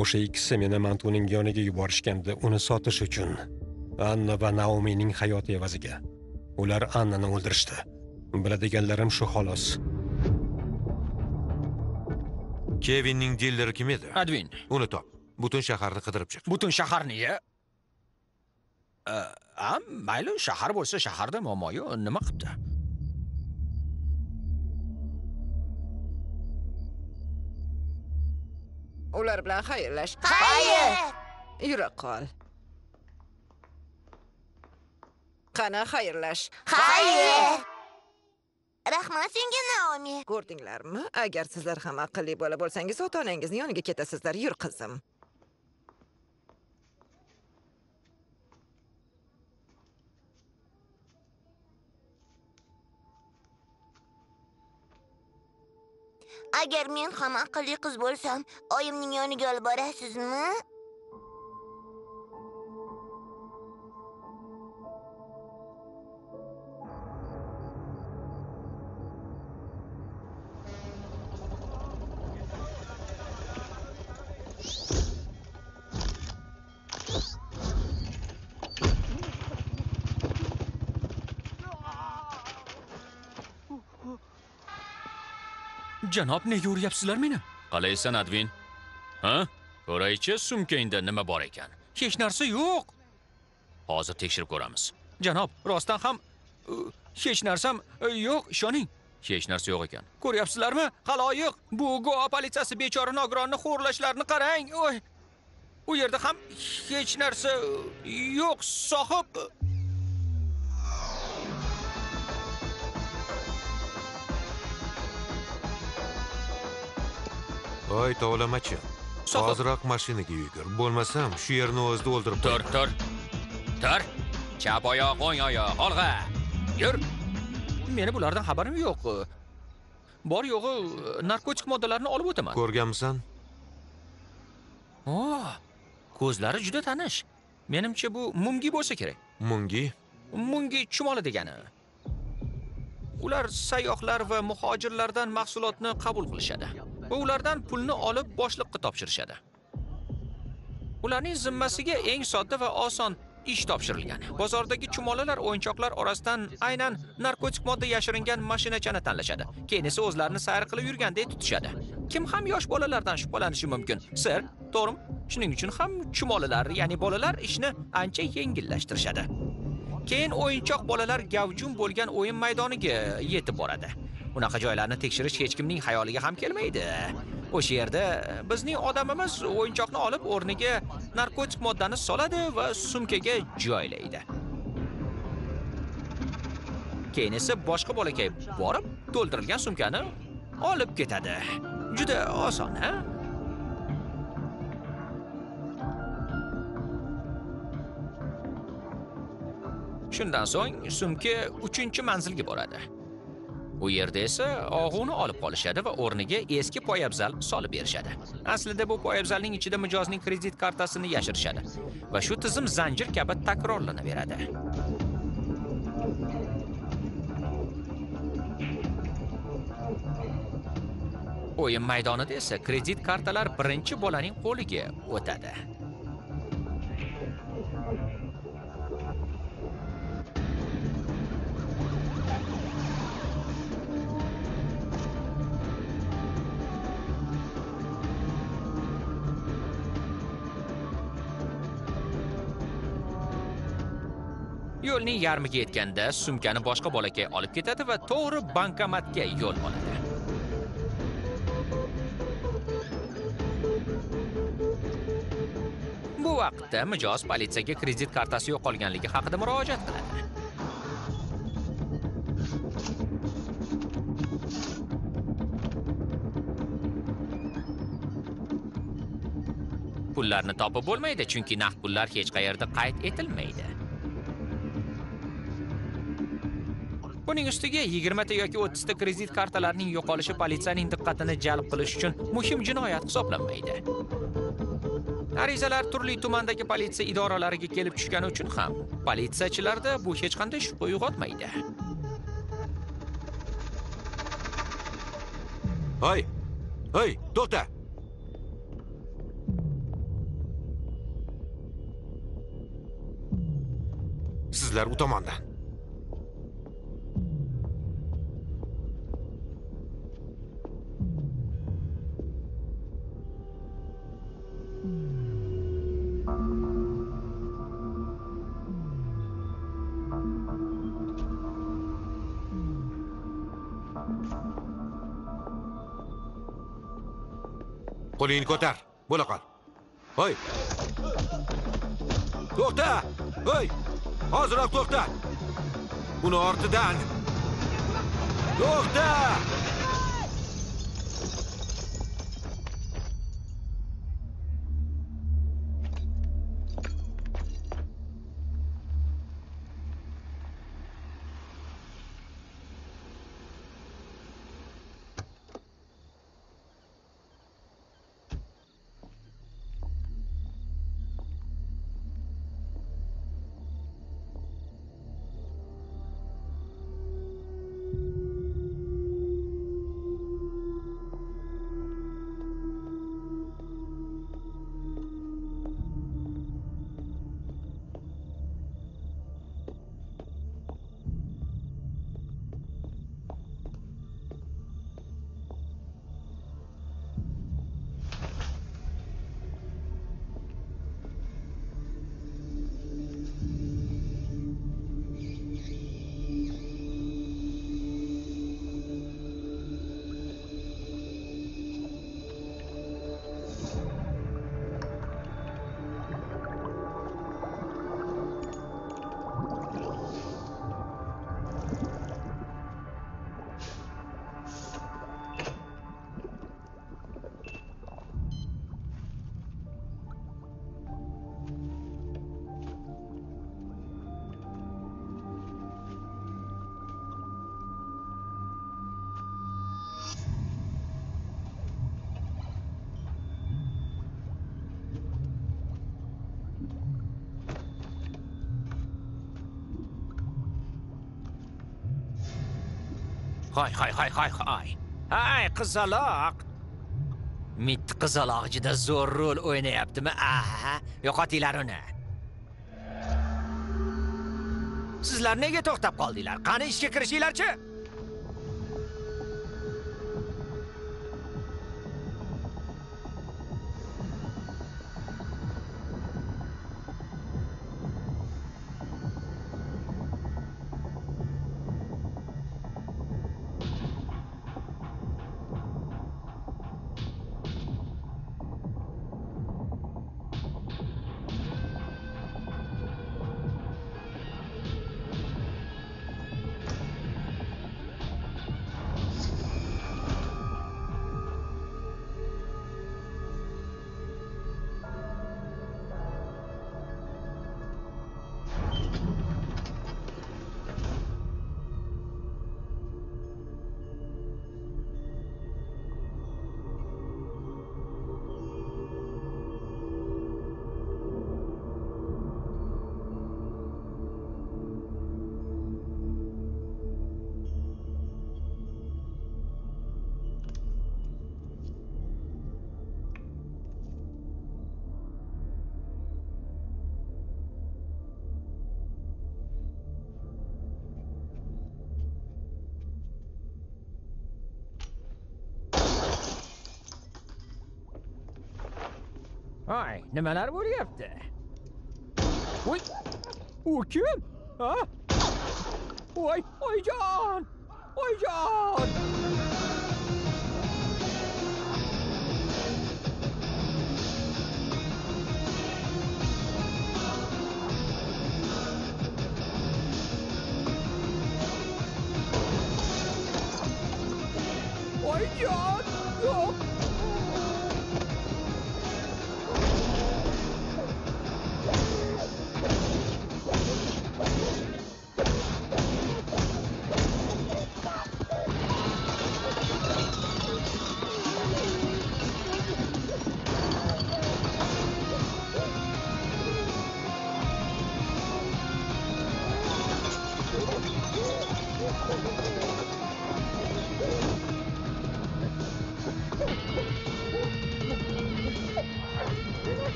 o'sha ikkisi meni mantuning yoniga yuborishgandi uni sotish uchun anna va naomining hayoti evaziga. Ular annani o'ldirishdi. Biladiganlarim shu xolos. Kevinning dilleri kim edi? Advin, uni top. Butun shaharni qidirib chiq. Butun shaharni ya. A, mayli, shahar bo'lsa shaharda momoyu nima qilibdi? Ular bilan xayrlash Xayr! yura qol qani xayrlash Xayr! Rahmat senga Naomi. ko'rdinglarmi agar sizlar ham aqlli bola bo'lsangiz ota onangizni yoniga ketasizlar yur qizim Agar men ham aqlli qiz bo'lsam, oyimning yoniga olib borasizmi? Janob nega uryapsizlar meni? Qalaysan advin. Ha? Ko'raychi sumkangda nima bor ekan? Hech narsa yo'q. Hozir tekshirib ko'ramiz. Janob rostdan ham hech narsam uh, yo'q ishoning. Hech narsa yo'q ekan. Ko'ryapsizlarmi? Haloyiq bu goa politsiyasi bechora nogironni xo'rlashlarini qarang. Oy u yerda ham hech narsa uh, yo'q sohib voy tovlamachi. Soqov. hoziroq mashinaga yugur bo'lmasam shu yerni o'zida o'ldirib tur tur. Tur. Chap oyoq o'ng oyoq. Olg'a. Yur. Meni bulardan xabarim yo'q. Bor yo'g'i narkotik moddalarni olib o'taman. Ko'rganmisan? Oh ko'zlari juda tanish. Menimcha bu mungi bo'lsa kerak. Mungi? Mungi chumoli degani. Ular sayyohlar va muhojirlardan mahsulotni qabul qilishadi va ulardan pulni olib boshliqqa topshirishadi. Ularning zimmasiga eng sodda va oson ish topshirilgan bozordagi chumolalar o'yinchoqlar orasidan aynan narkotik modda yashiringan mashinachani tanlashadi. Keyin esa o'zlarini sayr qilib yurgandek tutishadi. Kim ham yosh bolalardan shubhalanishi mumkin? Sir to'g'rimi? Shuning uchun ham chumolalar, ya'ni bolalar ishni ancha yengillashtirishadi. Keyin o'yinchoq bolalar gavjum bo'lgan o'yin maydoniga yetib boradi. Unaqa joylarni tekshirish hech kimning xayoliga ham kelmaydi. O'sha yerda e, bizning odamimiz o'yinchoqni olib o'rniga narkotik moddani soladi va sumkaga joylaydi. Keyin esa boshqa bolakay borib to'ldirilgan sumkani olib ketadi. Juda oson a shundan so'ng sumka uchinchi manzilga boradi. U yerda esa og'uni olib qolishadi va o'rniga eski poyabzal solib berishadi. Aslida bu poyabzalning ichida mijozning kredit kartasini yashirishadi va shu tizim zanjir kabi takrorlanaveradi. O'yin maydonida esa kredit kartalar birinchi bolaning qo'liga o'tadi. Yo'lning yarmiga yetganda sumkani boshqa bolakay olib ketadi va to'g'ri bankomatga yo'l oladi. Bu vaqtda mijoz politsiyaga kredit kartasi yo'qolganligi haqida murojaat qiladi. Pullarni topib bo'lmaydi chunki naqd pullar hech qayerda qayd etilmaydi. Buning ustiga 20 ta yoki 30 ta kredit kartalarining yo'qolishi politsiyaning diqqatini jalb qilish uchun muhim jinoyat hisoblanmaydi. Arizalar turli tumandagi politsiya idoralariga kelib tushgani uchun ham politsiyachilarda bu hech qanday shubha uyg'otmaydi. Hoy hoy to'xta sizlar u tomondan. Qo'lingni ko'tar bo'la qol. Hoy. To'xta hoy. Hoziroq to'xta. Uni ortidan. To'xta. Hoy hoy hoy hoy hoy hay qizaloq. Mitti qizaloq juda zo'r rol o'ynayaptimi? Aha yo'qotinglar uni sizlar nega to'xtab qoldinglar? Qani ishga kirishinglarchi? Nimalar bo'lyapti voy u kim ha voy oyjon! Oyjon!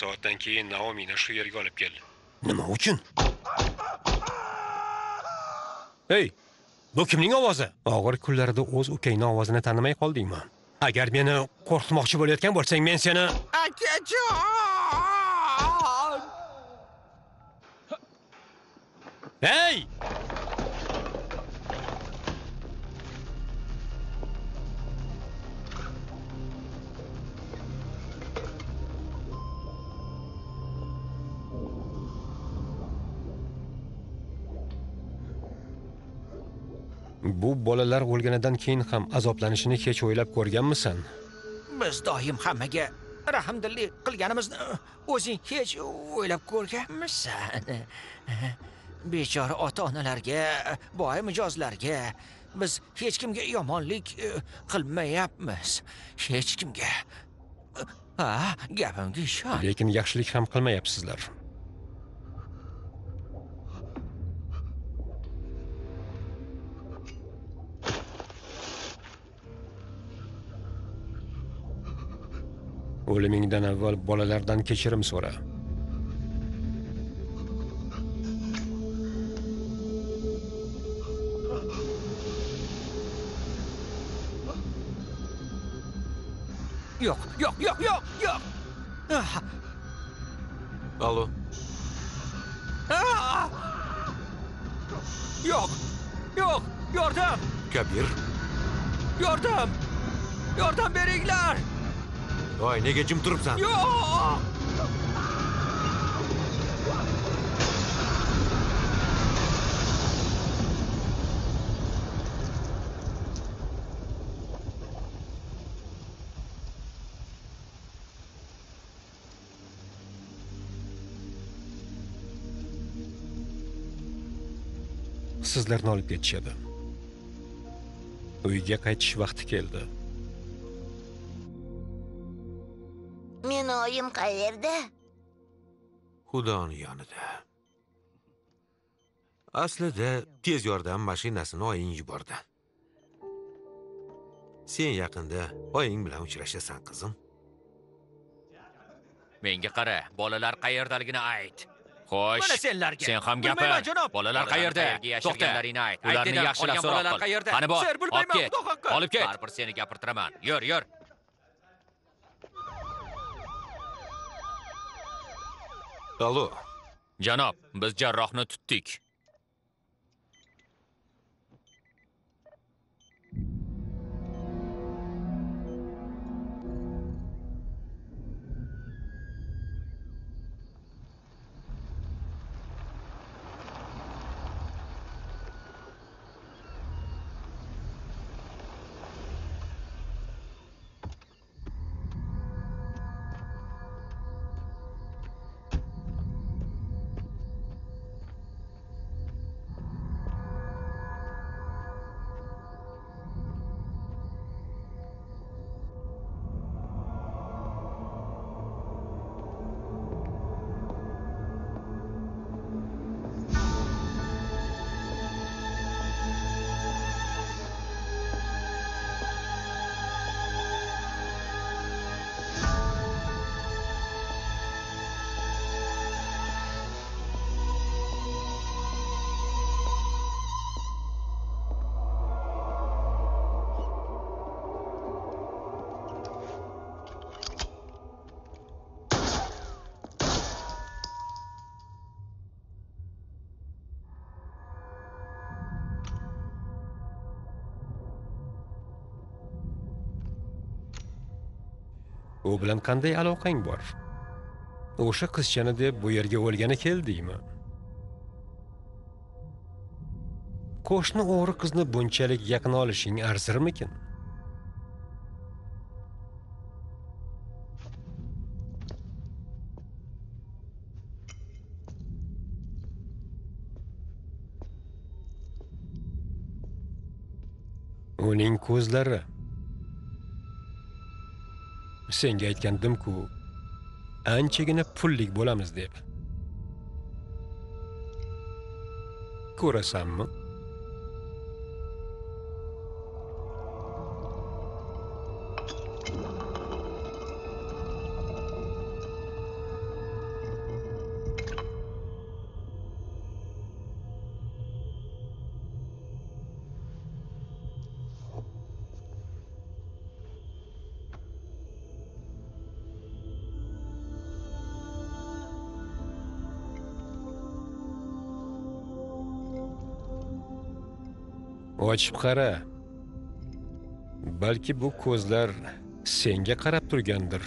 Soatdan keyin Naomini shu yerga olib kel. Nima uchun? Hey, bu kimning ovozi? Og'ir kunlarda o'z ukangning ovozini tanimay qoldingmi? Agar meni qo'rqitmoqchi bo'layotgan bo'lsang, men seni akajon Hey! Bu bolalar o'lganidan keyin ham azoblanishini hech o'ylab ko'rganmisan? biz doim hammaga rahmdillik qilganimizni o'zing hech o'ylab ko'rganmisan (laughs) bechora ota onalarga boy mijozlarga biz hech kimga yomonlik e, qilmayapmiz hech kimga ha gapimga ishon Lekin yaxshilik ham qilmayapsizlar. O'limingdan avval bolalardan kechirim so'ra. yo'q yo'q yo'q yo'q yo'q Ah, Allo. ah! yo'q yo'q yordam Kabir. yordam yordam beringlar Voy, nega jim turibsan? yo'q Sizlarni olib ketishadi. Uyga qaytish vaqti keldi. Men Noyim qayerda? Xudoni yonida. Aslida tez yordam mashinasini oying yubordi. Sen yaqinda oying bilan uchrashasan, qizim. Menga qara, bolalar qayerdaligini ayt. Xo'sh. Mana senlarga. Sen ham gapir. Bolalar qayerda? yashirganlaringni ayt. Ularni yaxshilab qil. qayerda? Qani bor? Ket. Olib ket. Baribir seni gapirtiraman. Yur, yur. Алло. Janob, biz jarrohni tutdik. U bilan qanday aloqang bor? O'sha qizchani deb bu yerga o'lgani keldingmi qo'shni o'g'ri qizni bunchalik yaqin olishing arzirmikin? Uning ko'zlari senga aytgandim-ku anchagina pullik bo'lamiz deb. Ko'rasanmi? Ochib qara. Balki bu ko'zlar senga qarab turgandir.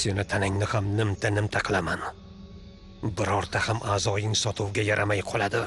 Seni tanangni ham nimta nimta qilaman. Birorta ham a'zoying sotuvga yaramay qoladi.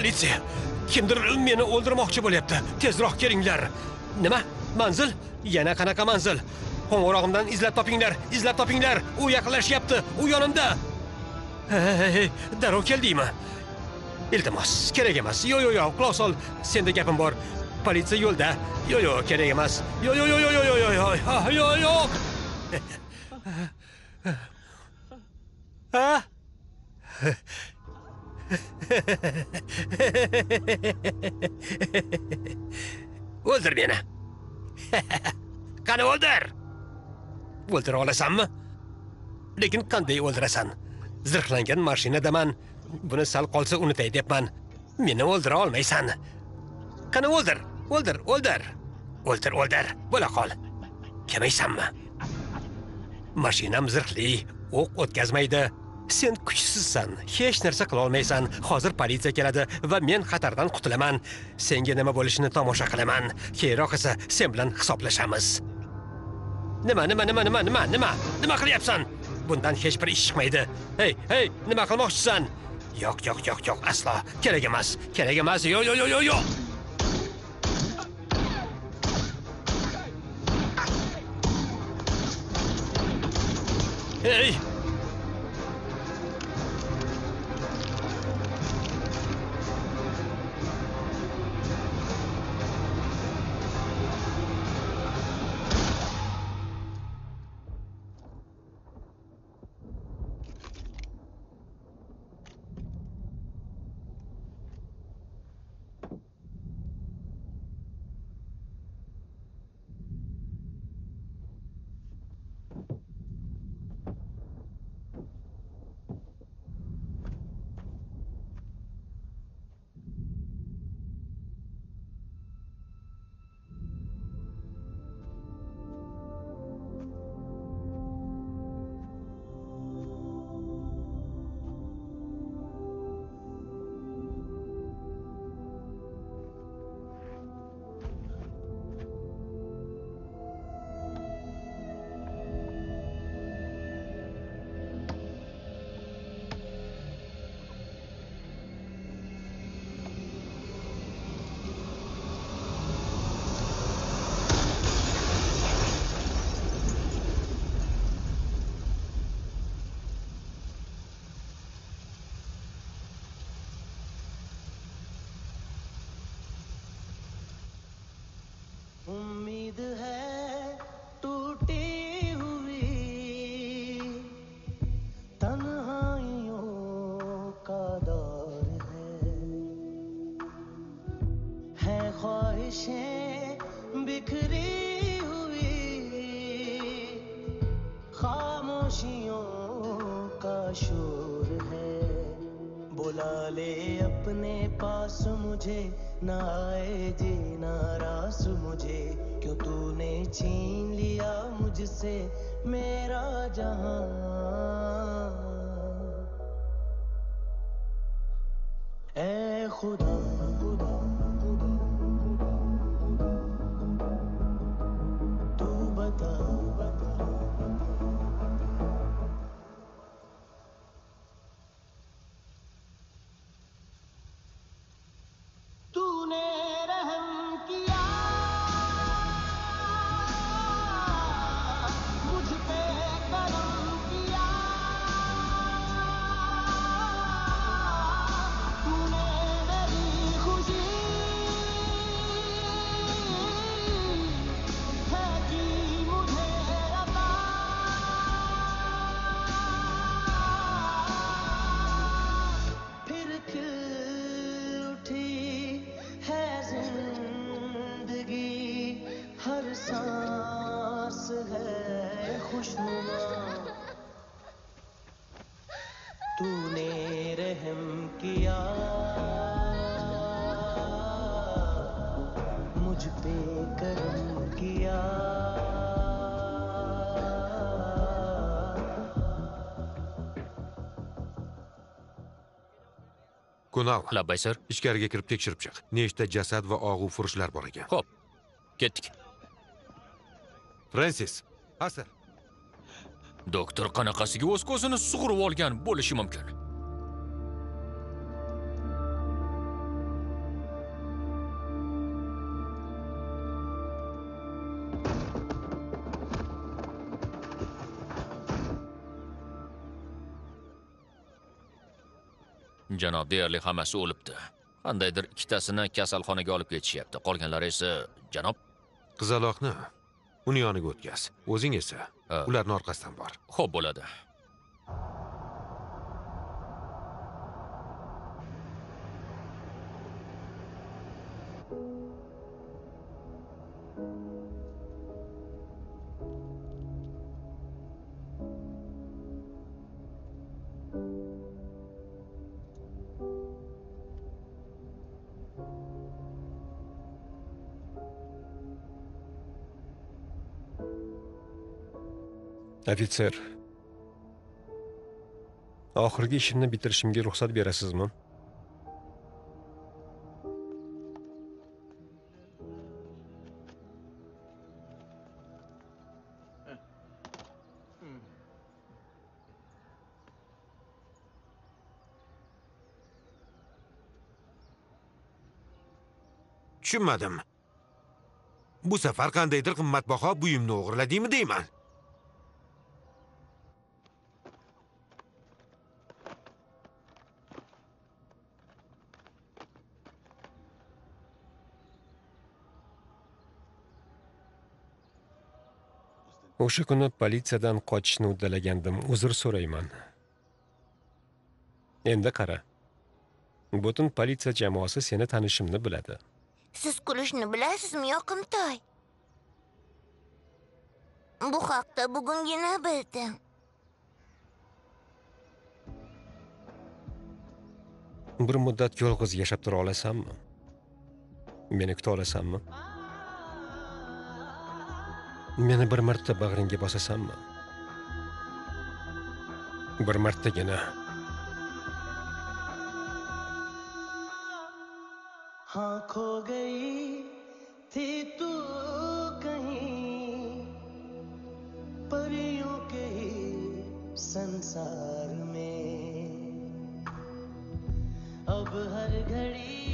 Politsiya kimdir meni o'ldirmoqchi bo'lyapti tezroq kelinglar nima manzil yana qanaqa manzil qo'ng'irog'imdan izlab topinglar izlab topinglar u yaqinlashyapti u yonimda hey darrov keldingmi iltimos kerak emas yo yo yo quloq sol senda gapim bor politsiya yo'lda yo yo kerak emas yo yo yo yo yo yo yo yo yo yo yo ha o'ldir meni qani o'ldir o'ldira olasanmi lekin qanday o'ldirasan zirhlangan mashinadaman. Buni sal qolsa unutay debman meni o'ldira olmaysan. Qani o'ldir o'ldir o'ldir o'ldir o'ldir bo'la qol. Kimaysanmi? mashinam zirhli o'q o'tkazmaydi. Sen kuchsizsan. Hech narsa qila olmaysan. Hozir politsiya keladi va men xatardan qutulaman senga nima bo'lishini tomosha qilaman. Keyinroq esa sen bilan hisoblashamiz. Nima nima nima nima nima nima nima qilyapsan? Bundan hech bir ish chiqmaydi. Hey hey nima qilmoqchisan? Yo'q yo'q yo'q yo'q aslo. Kerak emas kerak emas. Yo'q yo'q yo'q yo'q yo'q. Hey मुझे ना आए जी नारास मुझे। क्यों तूने छीन लिया मुझसे मेरा जहाँ? Kunal. Labbay sir. Ichkariga kirib tekshirib chiq. Nechta jasad va og'u furushlar bor ekan. Ho'p ketdik. Fransis ha sir doktor qanaqasiga o'z ko'zini sug'urib olgan bo'lishi mumkin Janob, deyarli hammasi o'libdi. Qandaydir ikkitasini kasalxonaga olib ketishyapti. Qolganlari esa, janob, Qizaloqni uni yoniga o'tkaz. O'zing esa ularni orqasidan bor. xo'p bo'ladi. Ofitser. Oxirgi ishimni bitirishimga ruxsat berasizmi? Tushunmadim. Bu safar qandaydir qimmatbaho buyumni o'g'irladingmi deyman. O'sha kuni politsiyadan qochishni uddalagandim. Uzr so'rayman. Endi qara. Butun politsiya jamoasi seni tanishimni biladi. Siz kulishni bilasizmi, yoqimtoy? Bu haqda bugungina bildim. Bir muddat yolg'iz yashab tura olasanmi? Meni kuta olasanmi? Meni bir marta bag'ringga bosasanmi? Bir martagina. हाँ खो गई थी तू कहीं परियों के ही संसार में अब हर घड़ी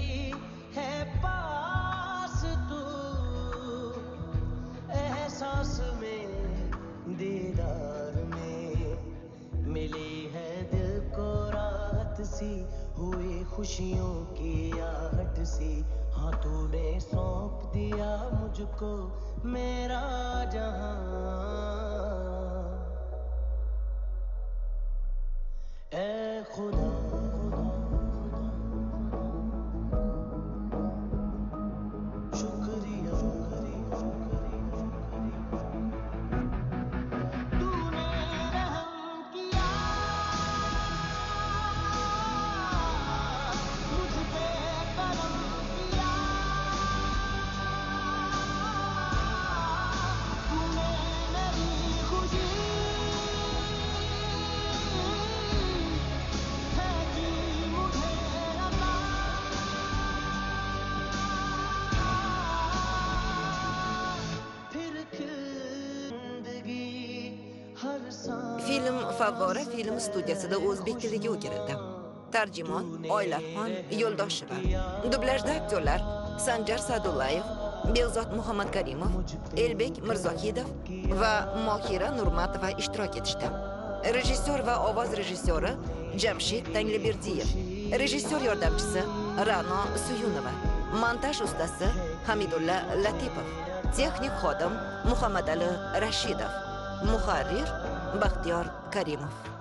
हुई खुशियों की आहट से। हाँ तूने सौंप दिया मुझको मेरा जहाँ। ए खुदा film studiyasida o'zbek tiliga o'girildi. Tarjimon Oylarxon Yo'ldosheva. Dublyajda aktyorlar Sanjar Sadullayev, Behzod muhammadkarimov Elbek mirzohidov va Mohira Nurmatova ishtirok etishdi. Rejissyor va ovoz rejissyori Jamshid Tangliberdiyev. Rejissyor yordamchisi Ra'no Suyunova. Montaj ustasi Hamidulla Latipov. Texnik xodim Muhammadali Rashidov. Muharrir Baxtiyor Karimov.